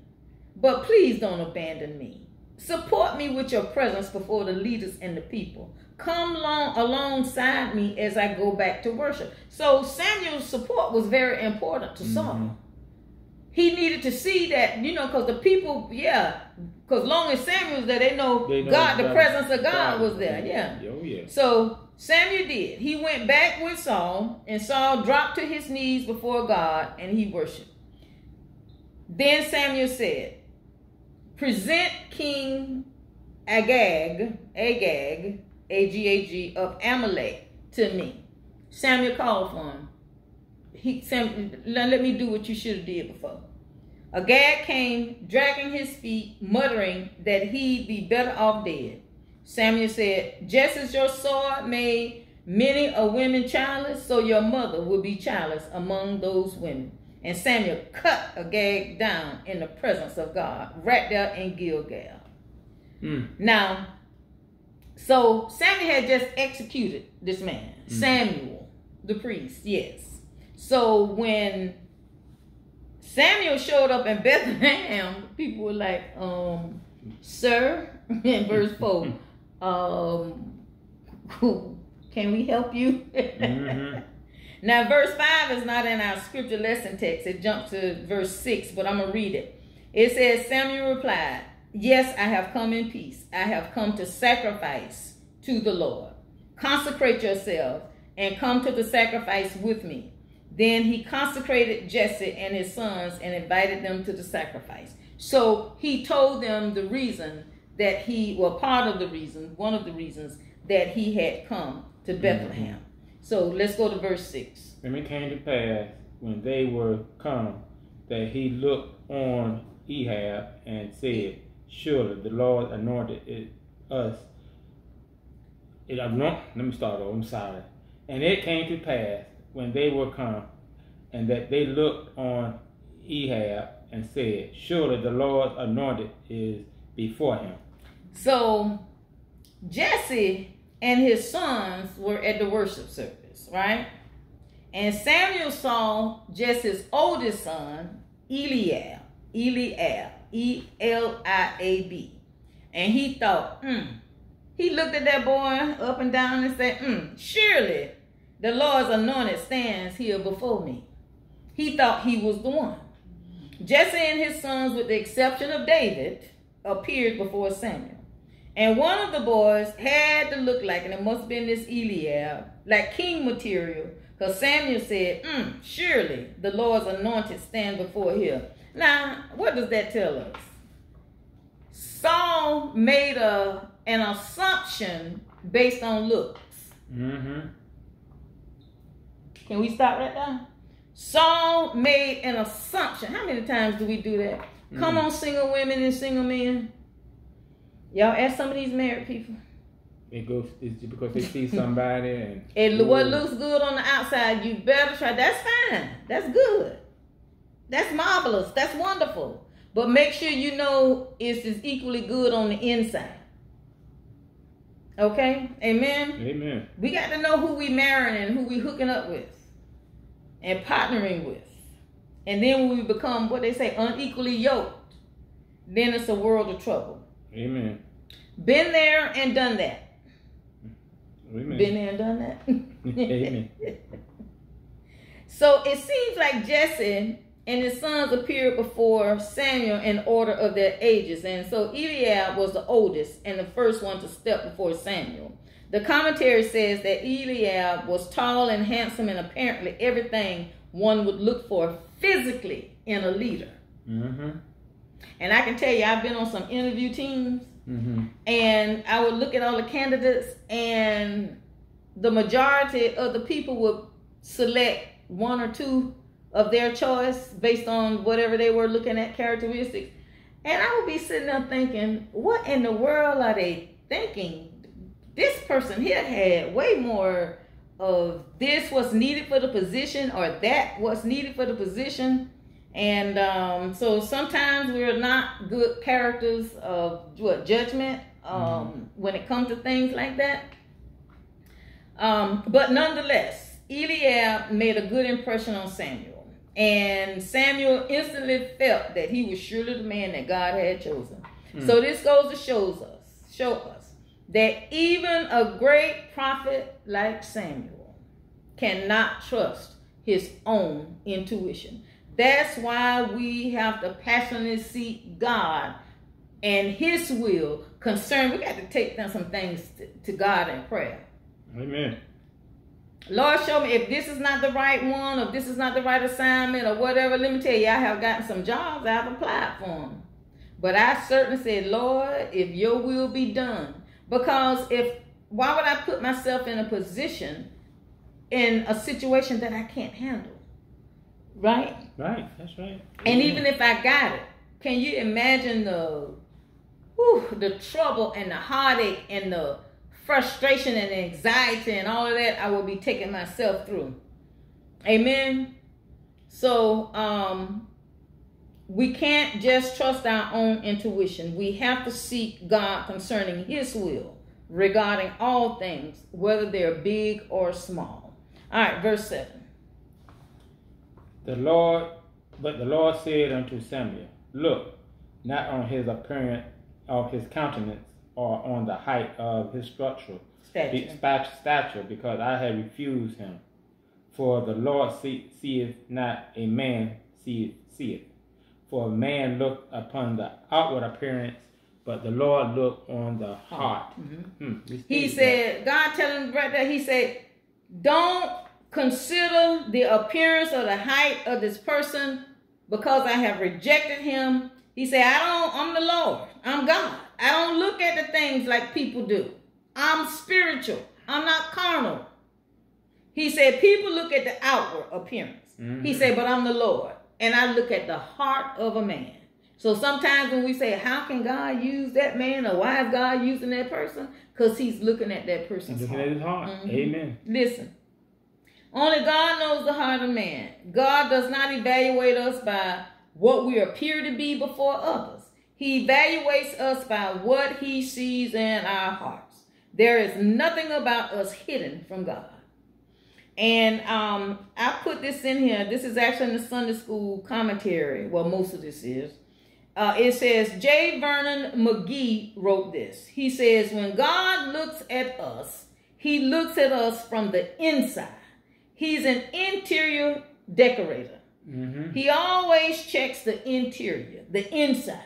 S2: but please don't abandon me. Support me with your presence before the leaders and the people. Come along alongside me as I go back to worship. So Samuel's support was very important to Saul.
S1: Mhm.
S2: He needed to see that, you know, because the people, yeah, because long as Samuel was there, they know,
S1: They know
S2: God, the presence of God,
S1: God
S2: was there. Yeah.
S1: Oh yeah.
S2: So Samuel did. He went back with Saul, and Saul dropped to his knees before God and he worshiped. Then Samuel said, present King Agag, Agag, A-G-A-G, of Amalek to me. Samuel called for him. He said, let me do what you should have did before. Agag came, dragging his feet, muttering that he'd be better off dead. Samuel said, just as your sword made many a woman childless, so your mother will be childless among those women. And Samuel cut Agag down in the presence of God, right there in Gilgal. Mm. Now, so Samuel had just executed this man, mm. Samuel, the priest, yes. So when Samuel showed up in Bethlehem, people were like, um, sir, in verse 4, um, can we help you? mm-hmm. Now, verse 5 is not in our scripture lesson text. It jumped to verse 6, but I'm going to read it. It says, Samuel replied, Yes, I have come in peace. I have come to sacrifice to the Lord. Consecrate yourself and come to the sacrifice with me. Then he consecrated Jesse and his sons and invited them to the sacrifice. So he told them the reason that he, well, part of the reason, one of the reasons that he had come to mm-hmm. Bethlehem. Mm-hmm. So let's go to verse 6.
S1: And it came to pass when they were come that he looked on Ahab and said, Surely the Lord anointed it, us. It anoint, let me start over, I'm sorry. And it came to pass when they were come, and that they looked on Ahab and said, Surely the Lord anointed is before him.
S2: So Jesse and his sons were at the worship service, right? And Samuel saw Jesse's oldest son, Eliab, Eliab, E L I A B. And he thought, hmm. He looked at that boy up and down and said, hmm, surely the Lord's anointed stands here before me. He thought he was the one. Jesse and his sons, with the exception of David, appeared before Samuel. And one of the boys had to look like, and it must have been this Eliab, like king material, because Samuel said, mm, surely the Lord's anointed stand before him. Now, what does that tell us? Saul made a an assumption based on looks. Mm-hmm. Can we stop right there? Saul made an assumption. How many times do we do that? Mm-hmm. Come on, single women and single men. Y'all ask some of these married people.
S1: It goes it's because they see somebody and
S2: it what looks good on the outside, you better try. That's fine. That's good. That's marvelous. That's wonderful. But make sure you know it's as equally good on the inside. Okay? Amen.
S1: Amen.
S2: We got to know who we marrying and who we hooking up with and partnering with. And then when we become what they say unequally yoked, then it's a world of trouble.
S1: Amen.
S2: Been there and done that.
S1: Amen.
S2: Been there and done that.
S1: Amen.
S2: so it seems like Jesse and his sons appeared before Samuel in order of their ages. And so Eliab was the oldest and the first one to step before Samuel. The commentary says that Eliab was tall and handsome and apparently everything one would look for physically in a leader. Mm-hmm. And I can tell you, I've been on some interview teams, mm-hmm. and I would look at all the candidates, and the majority of the people would select one or two of their choice based on whatever they were looking at characteristics. And I would be sitting there thinking, what in the world are they thinking? This person here had way more of this what's needed for the position or that what's needed for the position and um, so sometimes we're not good characters of what judgment um, mm-hmm. when it comes to things like that. Um, but nonetheless, Eliab made a good impression on Samuel. And Samuel instantly felt that he was surely the man that God had chosen. Mm. So this goes to shows us, show us that even a great prophet like Samuel cannot trust his own intuition. That's why we have to passionately seek God and His will concerned. We got to take down some things to, to God in prayer.
S1: Amen.
S2: Lord, show me if this is not the right one, or if this is not the right assignment, or whatever. Let me tell you, I have gotten some jobs. I have applied for them. But I certainly said, Lord, if your will be done. Because if why would I put myself in a position in a situation that I can't handle? Right?
S1: Right, that's right.
S2: And even if I got it, can you imagine the whew, the trouble and the heartache and the frustration and anxiety and all of that I will be taking myself through. Amen. So um we can't just trust our own intuition. We have to seek God concerning his will regarding all things, whether they're big or small. All right, verse 7.
S1: The Lord, but the Lord said unto Samuel, Look, not on his appearance of his countenance or on the height of his structure,
S2: Stature.
S1: stature, because I have refused him. For the Lord see, seeth not a man seeth, seeth. For a man look upon the outward appearance, but the Lord look on the heart. Hmm, we
S2: He said, God telling there, he said, don't consider the appearance or the height of this person because I have rejected him. He said, I don't, I'm the Lord. I'm God. I don't look at the things like people do. I'm spiritual. I'm not carnal. He said, people look at the outward appearance. He said, but I'm the Lord. And I look at the heart of a man. So sometimes when we say, how can God use that man or why is God using that person? Because he's looking at that person's
S1: Looking
S2: heart.
S1: at his heart.
S2: Mhm.
S1: Amen.
S2: Listen, only God knows the heart of man. God does not evaluate us by what we appear to be before others. He evaluates us by what he sees in our hearts. There is nothing about us hidden from God. And um, I put this in here. This is actually in the Sunday school commentary. Well, most of this is. Uh, it says J. Vernon McGee wrote this. He says, When God looks at us, he looks at us from the inside. He's an interior decorator.
S1: Mm-hmm.
S2: He always checks the interior, the inside.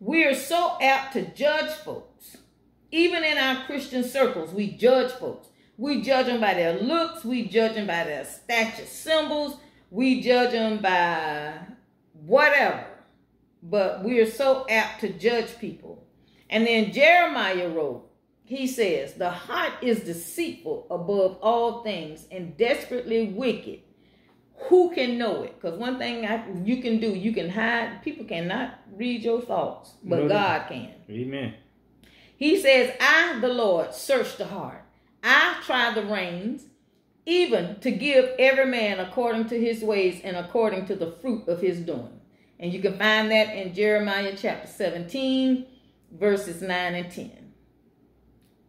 S2: We are so apt to judge folks. Even in our Christian circles, we judge folks. We judge them by their looks. We judge them by their stature symbols. We judge them by whatever. But we are so apt to judge people. And then Jeremiah wrote, he says, The heart is deceitful above all things and desperately wicked. Who can know it? Because one thing I, you can do, you can hide. People cannot read your thoughts, but
S1: No.
S2: God can.
S1: Amen.
S2: He says, I, the Lord, search the heart. I try the reins, even to give every man according to his ways and according to the fruit of his doing. And you can find that in Jeremiah chapter 17, verses 9 and 10.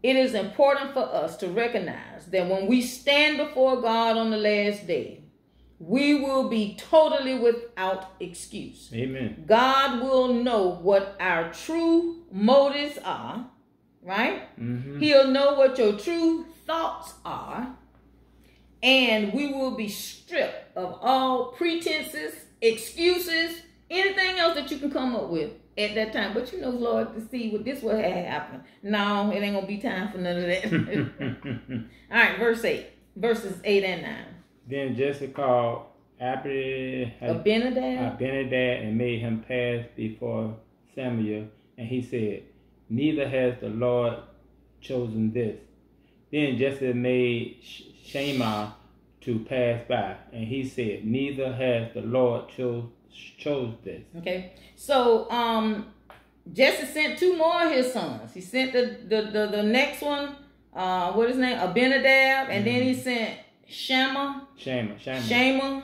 S2: It is important for us to recognize that when we stand before God on the last day, we will be totally without excuse.
S1: Amen.
S2: God will know what our true motives are, right?
S1: Mm-hmm.
S2: He'll know what your true thoughts are, and we will be stripped of all pretenses, excuses, anything else that you can come up with at that time. But you know, Lord, to see what this will happen. No, it ain't gonna be time for none of that. all right, verse 8, verses 8 and 9.
S1: then Jesse called Abinadab
S2: Abinadab,
S1: Abinadab and made him pass before Samuel, and he said, Neither has the Lord chosen this. Then Jesse made Sh- Shammah to pass by, and he said, Neither has the Lord chose chose this.
S2: Okay, so um, Jesse sent two more of his sons. He sent the the the, the next one, uh, what is his name, Abinadab, and then he sent Shammah,
S1: Shammah, Shammah.
S2: Shammah,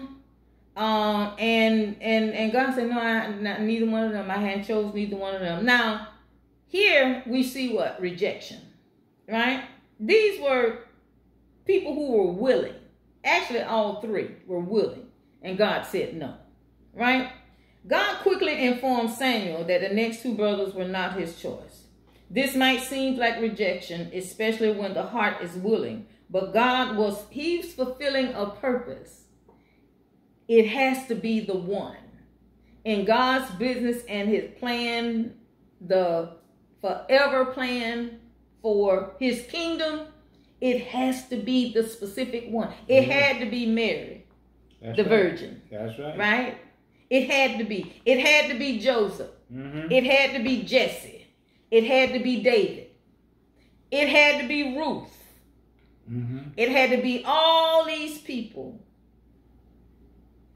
S2: um, and and and God said, no, I not, neither one of them. I hadn't chose neither one of them. Now, here we see what rejection, right? These were people who were willing. Actually, all three were willing, and God said no right? God quickly informed Samuel that the next two brothers were not his choice. This might seem like rejection, especially when the heart is willing, but God was, he's fulfilling a purpose. It has to be the one. In God's business and his plan, the forever plan for his kingdom, it has to be the specific one. It
S1: Mhm.
S2: had to be Mary,
S1: That's
S2: the
S1: right.
S2: virgin
S1: That's right.
S2: right? It had to be. It had to be Joseph.
S1: Mm-hmm.
S2: It had to be Jesse. It had to be David. It had to be Ruth.
S1: Mm-hmm.
S2: It had to be all these people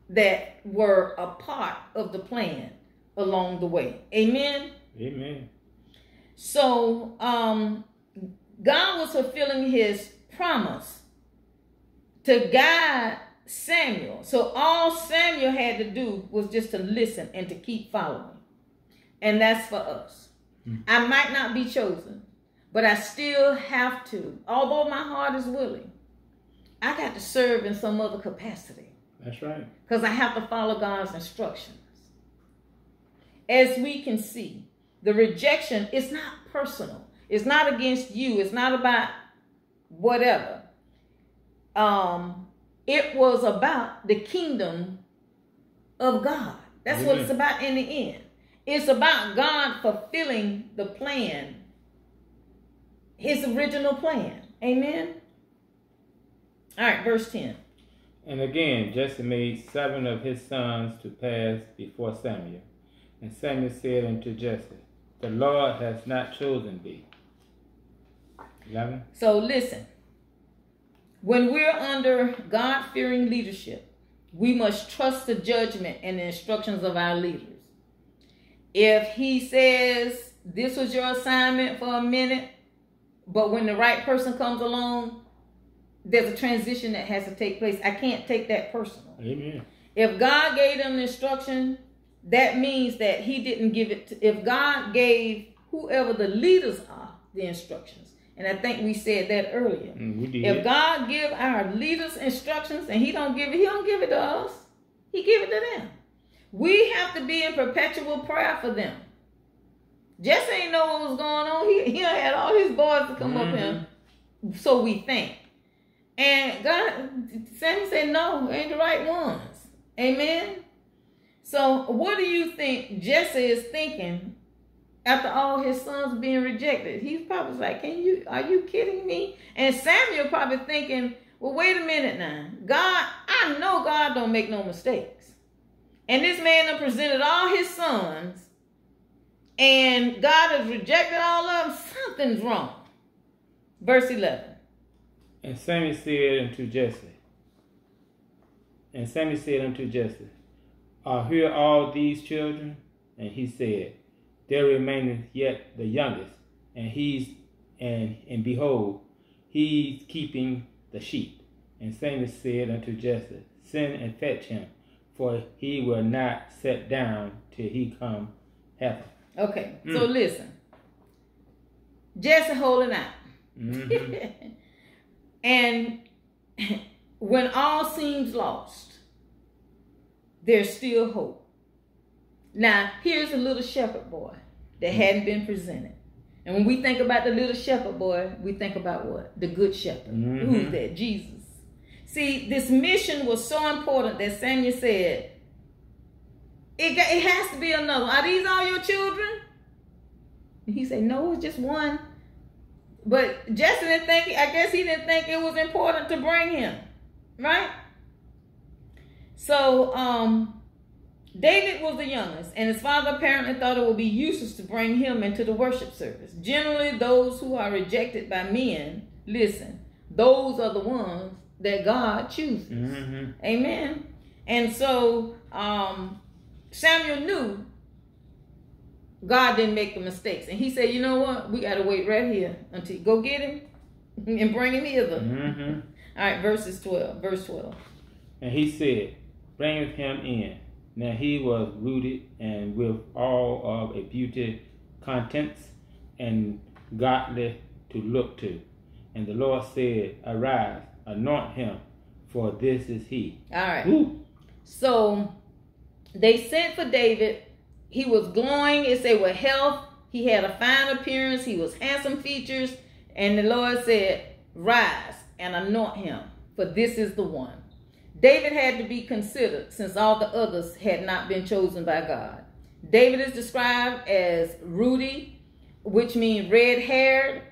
S2: that were a part of the plan along the way. Amen.
S1: Amen.
S2: So um God was fulfilling his promise to guide Samuel. So all Samuel had to do was just to listen and to keep following. And that's for us.
S1: Hmm.
S2: I might not be chosen, but I still have to. Although my heart is willing, I got to serve in some other capacity
S1: That's right.
S2: because I have to follow God's instructions. As we can see, the rejection is not personal. It's not against you. It's not about whatever. Um, it was about the kingdom of God. That's what it's about in the end. It's about God fulfilling the plan, His original plan. Amen. All right, verse 10.
S1: And again, Jesse made seven of his sons to pass before Samuel. And Samuel said unto Jesse, The Lord has not chosen thee. 11.
S2: So listen, when we're under God fearing leadership, we must trust the judgment and the instructions of our leaders. If he says this was your assignment for a minute, but when the right person comes along, there's a transition that has to take place. I can't take that personal.
S1: Amen.
S2: If God gave them the instruction, that means that He didn't give it. To, if God gave whoever the leaders are the instructions, and I think we said that earlier.
S1: Mm, we did.
S2: If God give our leaders instructions and He don't give it, He don't give it to us. He give it to them. We have to be in perpetual prayer for them. Jesse ain't know what was going on. He he had all his boys to come up here, so we think. And God, Sammy said, no, ain't the right ones. Amen. So, what do you think Jesse is thinking after all his sons being rejected? He's probably like, "Can you? Are you kidding me?" And Samuel probably thinking, "Well, wait a minute now. God, I know God don't make no mistakes, and this man presented all his sons, and God has rejected all of them. Something's wrong." Verse eleven.
S1: And Samuel said unto Jesse, and Samuel said unto Jesse, Are here all these children? And he said, There remaineth yet the youngest, and he's and and behold, he's keeping the sheep. And Samuel said unto Jesse, Send and fetch him, for he will not set down till he come hither.
S2: Okay, so listen. Jesse holding out.
S1: Mhm.
S2: and when all seems lost, there's still hope. Now, here's a little shepherd boy that hadn't been presented. And when we think about the little shepherd boy, we think about what? The good shepherd.
S1: Mhm.
S2: Who's that? Jesus. See, this mission was so important that Samuel said, it, got, it has to be another. Are these all your children? And he said, No, it's just one. But Jesse didn't think, I guess he didn't think it was important to bring him. Right? So, um, David was the youngest, and his father apparently thought it would be useless to bring him into the worship service. Generally, those who are rejected by men, listen, those are the ones that God chooses.
S1: Mhm.
S2: Amen. And so um, Samuel knew God didn't make the mistakes. And he said, you know what? We got to wait right here until you go get him and bring him hither.
S1: Mhm.
S2: All right, verses 12. Verse 12.
S1: And he said, Bring him in. Now he was rooted and with all of a beauty, contents, and godly to look to. And the Lord said, Arise, anoint him, for this is he.
S2: All right.
S1: Woo.
S2: So they sent for David. He was glowing, it said, with health. He had a fine appearance. He was handsome features. And the Lord said, Rise and anoint him, for this is the one. David had to be considered since all the others had not been chosen by God. David is described as ruddy, which means red haired.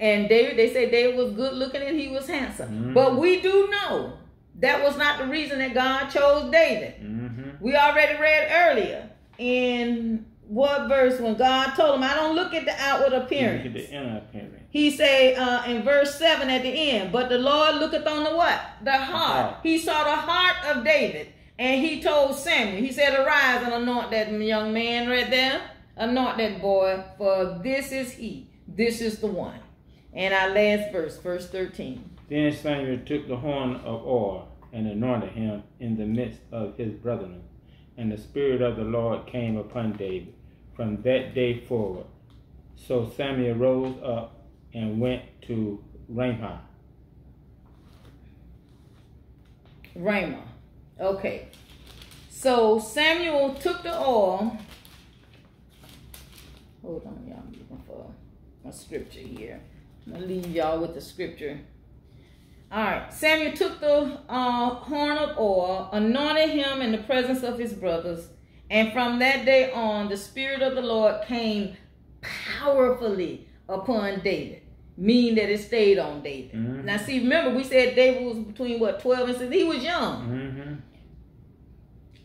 S2: And David, they say David was good looking and he was handsome.
S1: Mhm.
S2: But we do know that was not the reason that God chose David.
S1: Mhm.
S2: We already read earlier in what verse when God told him, I don't look at the outward appearance.
S1: Look at the inner appearance.
S2: He say uh, in verse 7 at the end, but the Lord looketh on the what? The heart. He saw the heart of David. And he told Samuel, he said, arise and anoint that young man right there. Anoint that boy, for this is he. This is the one. And our last verse, verse 13.
S1: Then Samuel took the horn of oil and anointed him in the midst of his brethren. And the Spirit of the Lord came upon David from that day forward. So Samuel rose up and went to Ramah.
S2: Ramah. Okay. So Samuel took the oil. Hold on, y'all. I'm looking for a scripture here. I'm gonna leave y'all with the scripture. All right. Samuel took the uh, horn of oil, anointed him in the presence of his brothers, and from that day on, the Spirit of the Lord came powerfully upon David, meaning that it stayed on David. Mm-hmm. Now, see, remember, we said David was between what, 12 and 16? He was young. Mm-hmm.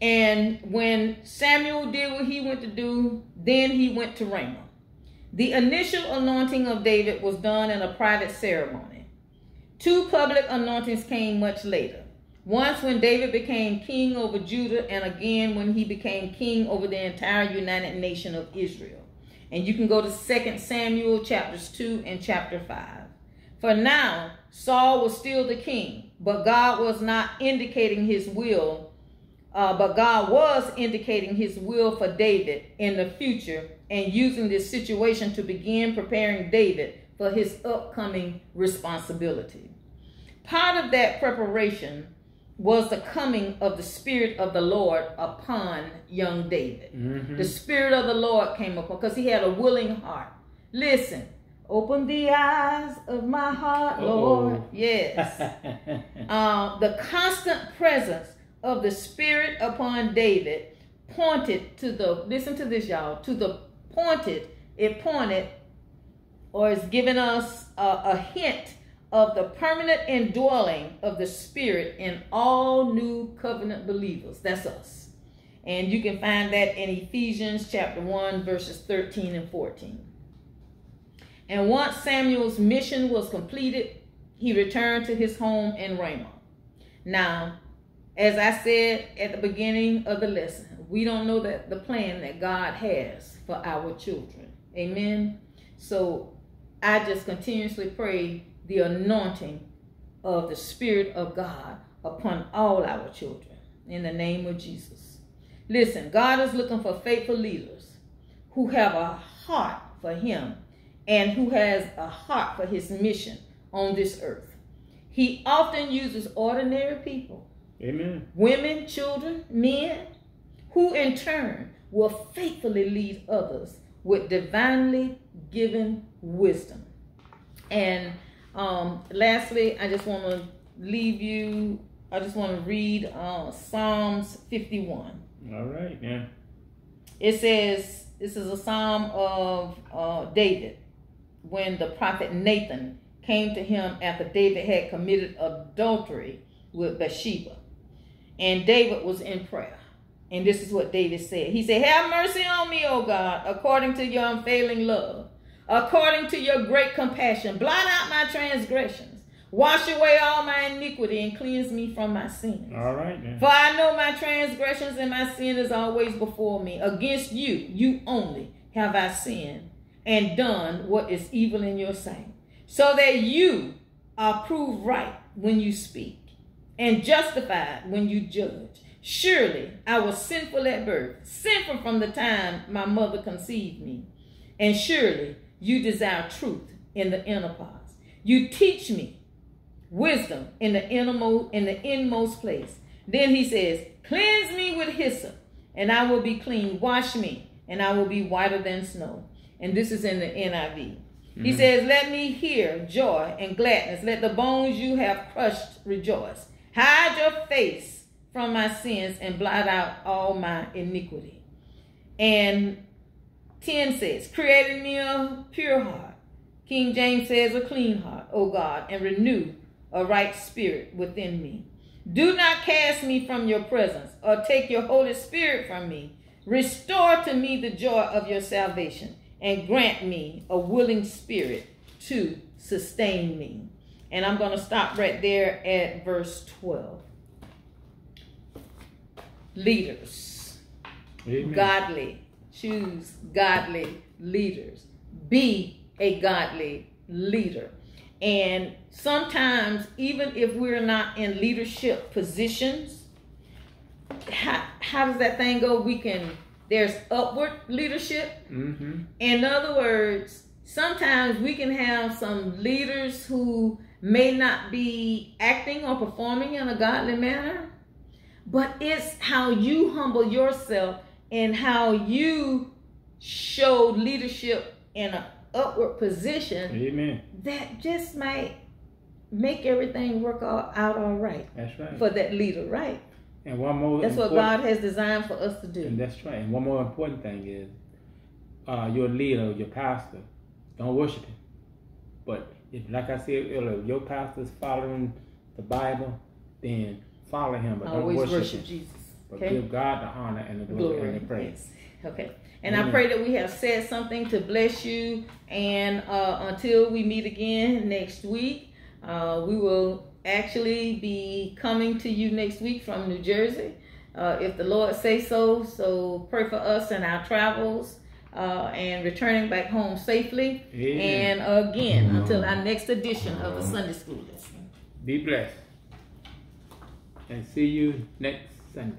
S2: And when Samuel did what he went to do, then he went to Ramah. The initial anointing of David was done in a private ceremony. Two public anointings came much later. Once when David became king over Judah, and again when he became king over the entire united nation of Israel. And you can go to 2 Samuel chapters 2 and chapter 5. For now, Saul was still the king, but God was not indicating his will, uh, but God was indicating his will for David in the future and using this situation to begin preparing David for his upcoming responsibility. Part of that preparation was the coming of the Spirit of the Lord upon young David. Mm-hmm. The Spirit of the Lord came upon because he had a willing heart. Listen, open the eyes of my heart, Uh-oh. Lord. Yes. uh, the constant presence of the Spirit upon David pointed to the, listen to this, y'all, to the pointed, it pointed or is giving us a, a hint of the permanent indwelling of the Spirit in all new covenant believers. That's us. And you can find that in Ephesians chapter 1, verses 13 and 14. And once Samuel's mission was completed, he returned to his home in Ramah. Now, as I said at the beginning of the lesson, we don't know that the plan that God has for our children. Amen. So I just continuously pray the anointing of the Spirit of God upon all our children in the name of Jesus. Listen, God is looking for faithful leaders who have a heart for Him and who has a heart for His mission on this earth. He often uses ordinary people,
S1: Amen.
S2: women, children, men, who in turn will faithfully lead others with divinely given wisdom. And um, lastly, I just want to leave you, I just want to read uh, Psalms 51.
S1: All right, yeah.
S2: It says, this is a psalm of uh, David when the prophet Nathan came to him after David had committed adultery with Bathsheba. And David was in prayer. And this is what David said. He said, Have mercy on me, O God, according to your unfailing love according to your great compassion. Blot out my transgressions. Wash away all my iniquity and cleanse me from my sins.
S1: All right. Then.
S2: For I know my transgressions and my sin is always before me. Against you, you only, have I sinned and done what is evil in your sight, so that you are proved right when you speak and justified when you judge. Surely I was sinful at birth, sinful from the time my mother conceived me. And surely you desire truth in the inner parts. You teach me wisdom in the innermost in the inmost place. Then he says, Cleanse me with hyssop, and I will be clean. Wash me, and I will be whiter than snow. And this is in the NIV. Mm-hmm. He says, Let me hear joy and gladness. Let the bones you have crushed rejoice. Hide your face from my sins and blot out all my iniquity. And 10 says, created me a pure heart. King James says, a clean heart, O God, and renew a right spirit within me. Do not cast me from your presence or take your Holy Spirit from me. Restore to me the joy of your salvation and grant me a willing spirit to sustain me. And I'm going to stop right there at verse 12. Leaders,
S1: Amen.
S2: godly, choose godly leaders. Be a godly leader. And sometimes, even if we're not in leadership positions, how, how does that thing go? We can, there's upward leadership.
S1: Mm-hmm.
S2: In other words, sometimes we can have some leaders who may not be acting or performing in a godly manner, but it's how you humble yourself and how you showed leadership in an upward position
S1: Amen.
S2: that just might make everything work all, out all right
S1: That's right.
S2: for that leader, right?
S1: and one more.
S2: That's what God has designed for us to do.
S1: And that's right. And one more important thing is, uh, your leader, your pastor, don't worship him. But if, like I said earlier, if your pastor's following the Bible, then follow him, but don't
S2: Always
S1: worship,
S2: worship
S1: him.
S2: Jesus.
S1: But
S2: Okay.
S1: give God the honor and the glory,
S2: Glory.
S1: and the praise.
S2: Yes. Okay. And I pray that we have said something to bless you. And uh, until we meet again next week, uh, we will actually be coming to you next week from New Jersey, uh, if the Lord say so. So pray for us and our travels uh, and returning back home safely.
S1: Amen.
S2: And again, until our next edition of the Sunday School lesson.
S1: Be blessed. And see you next Sunday.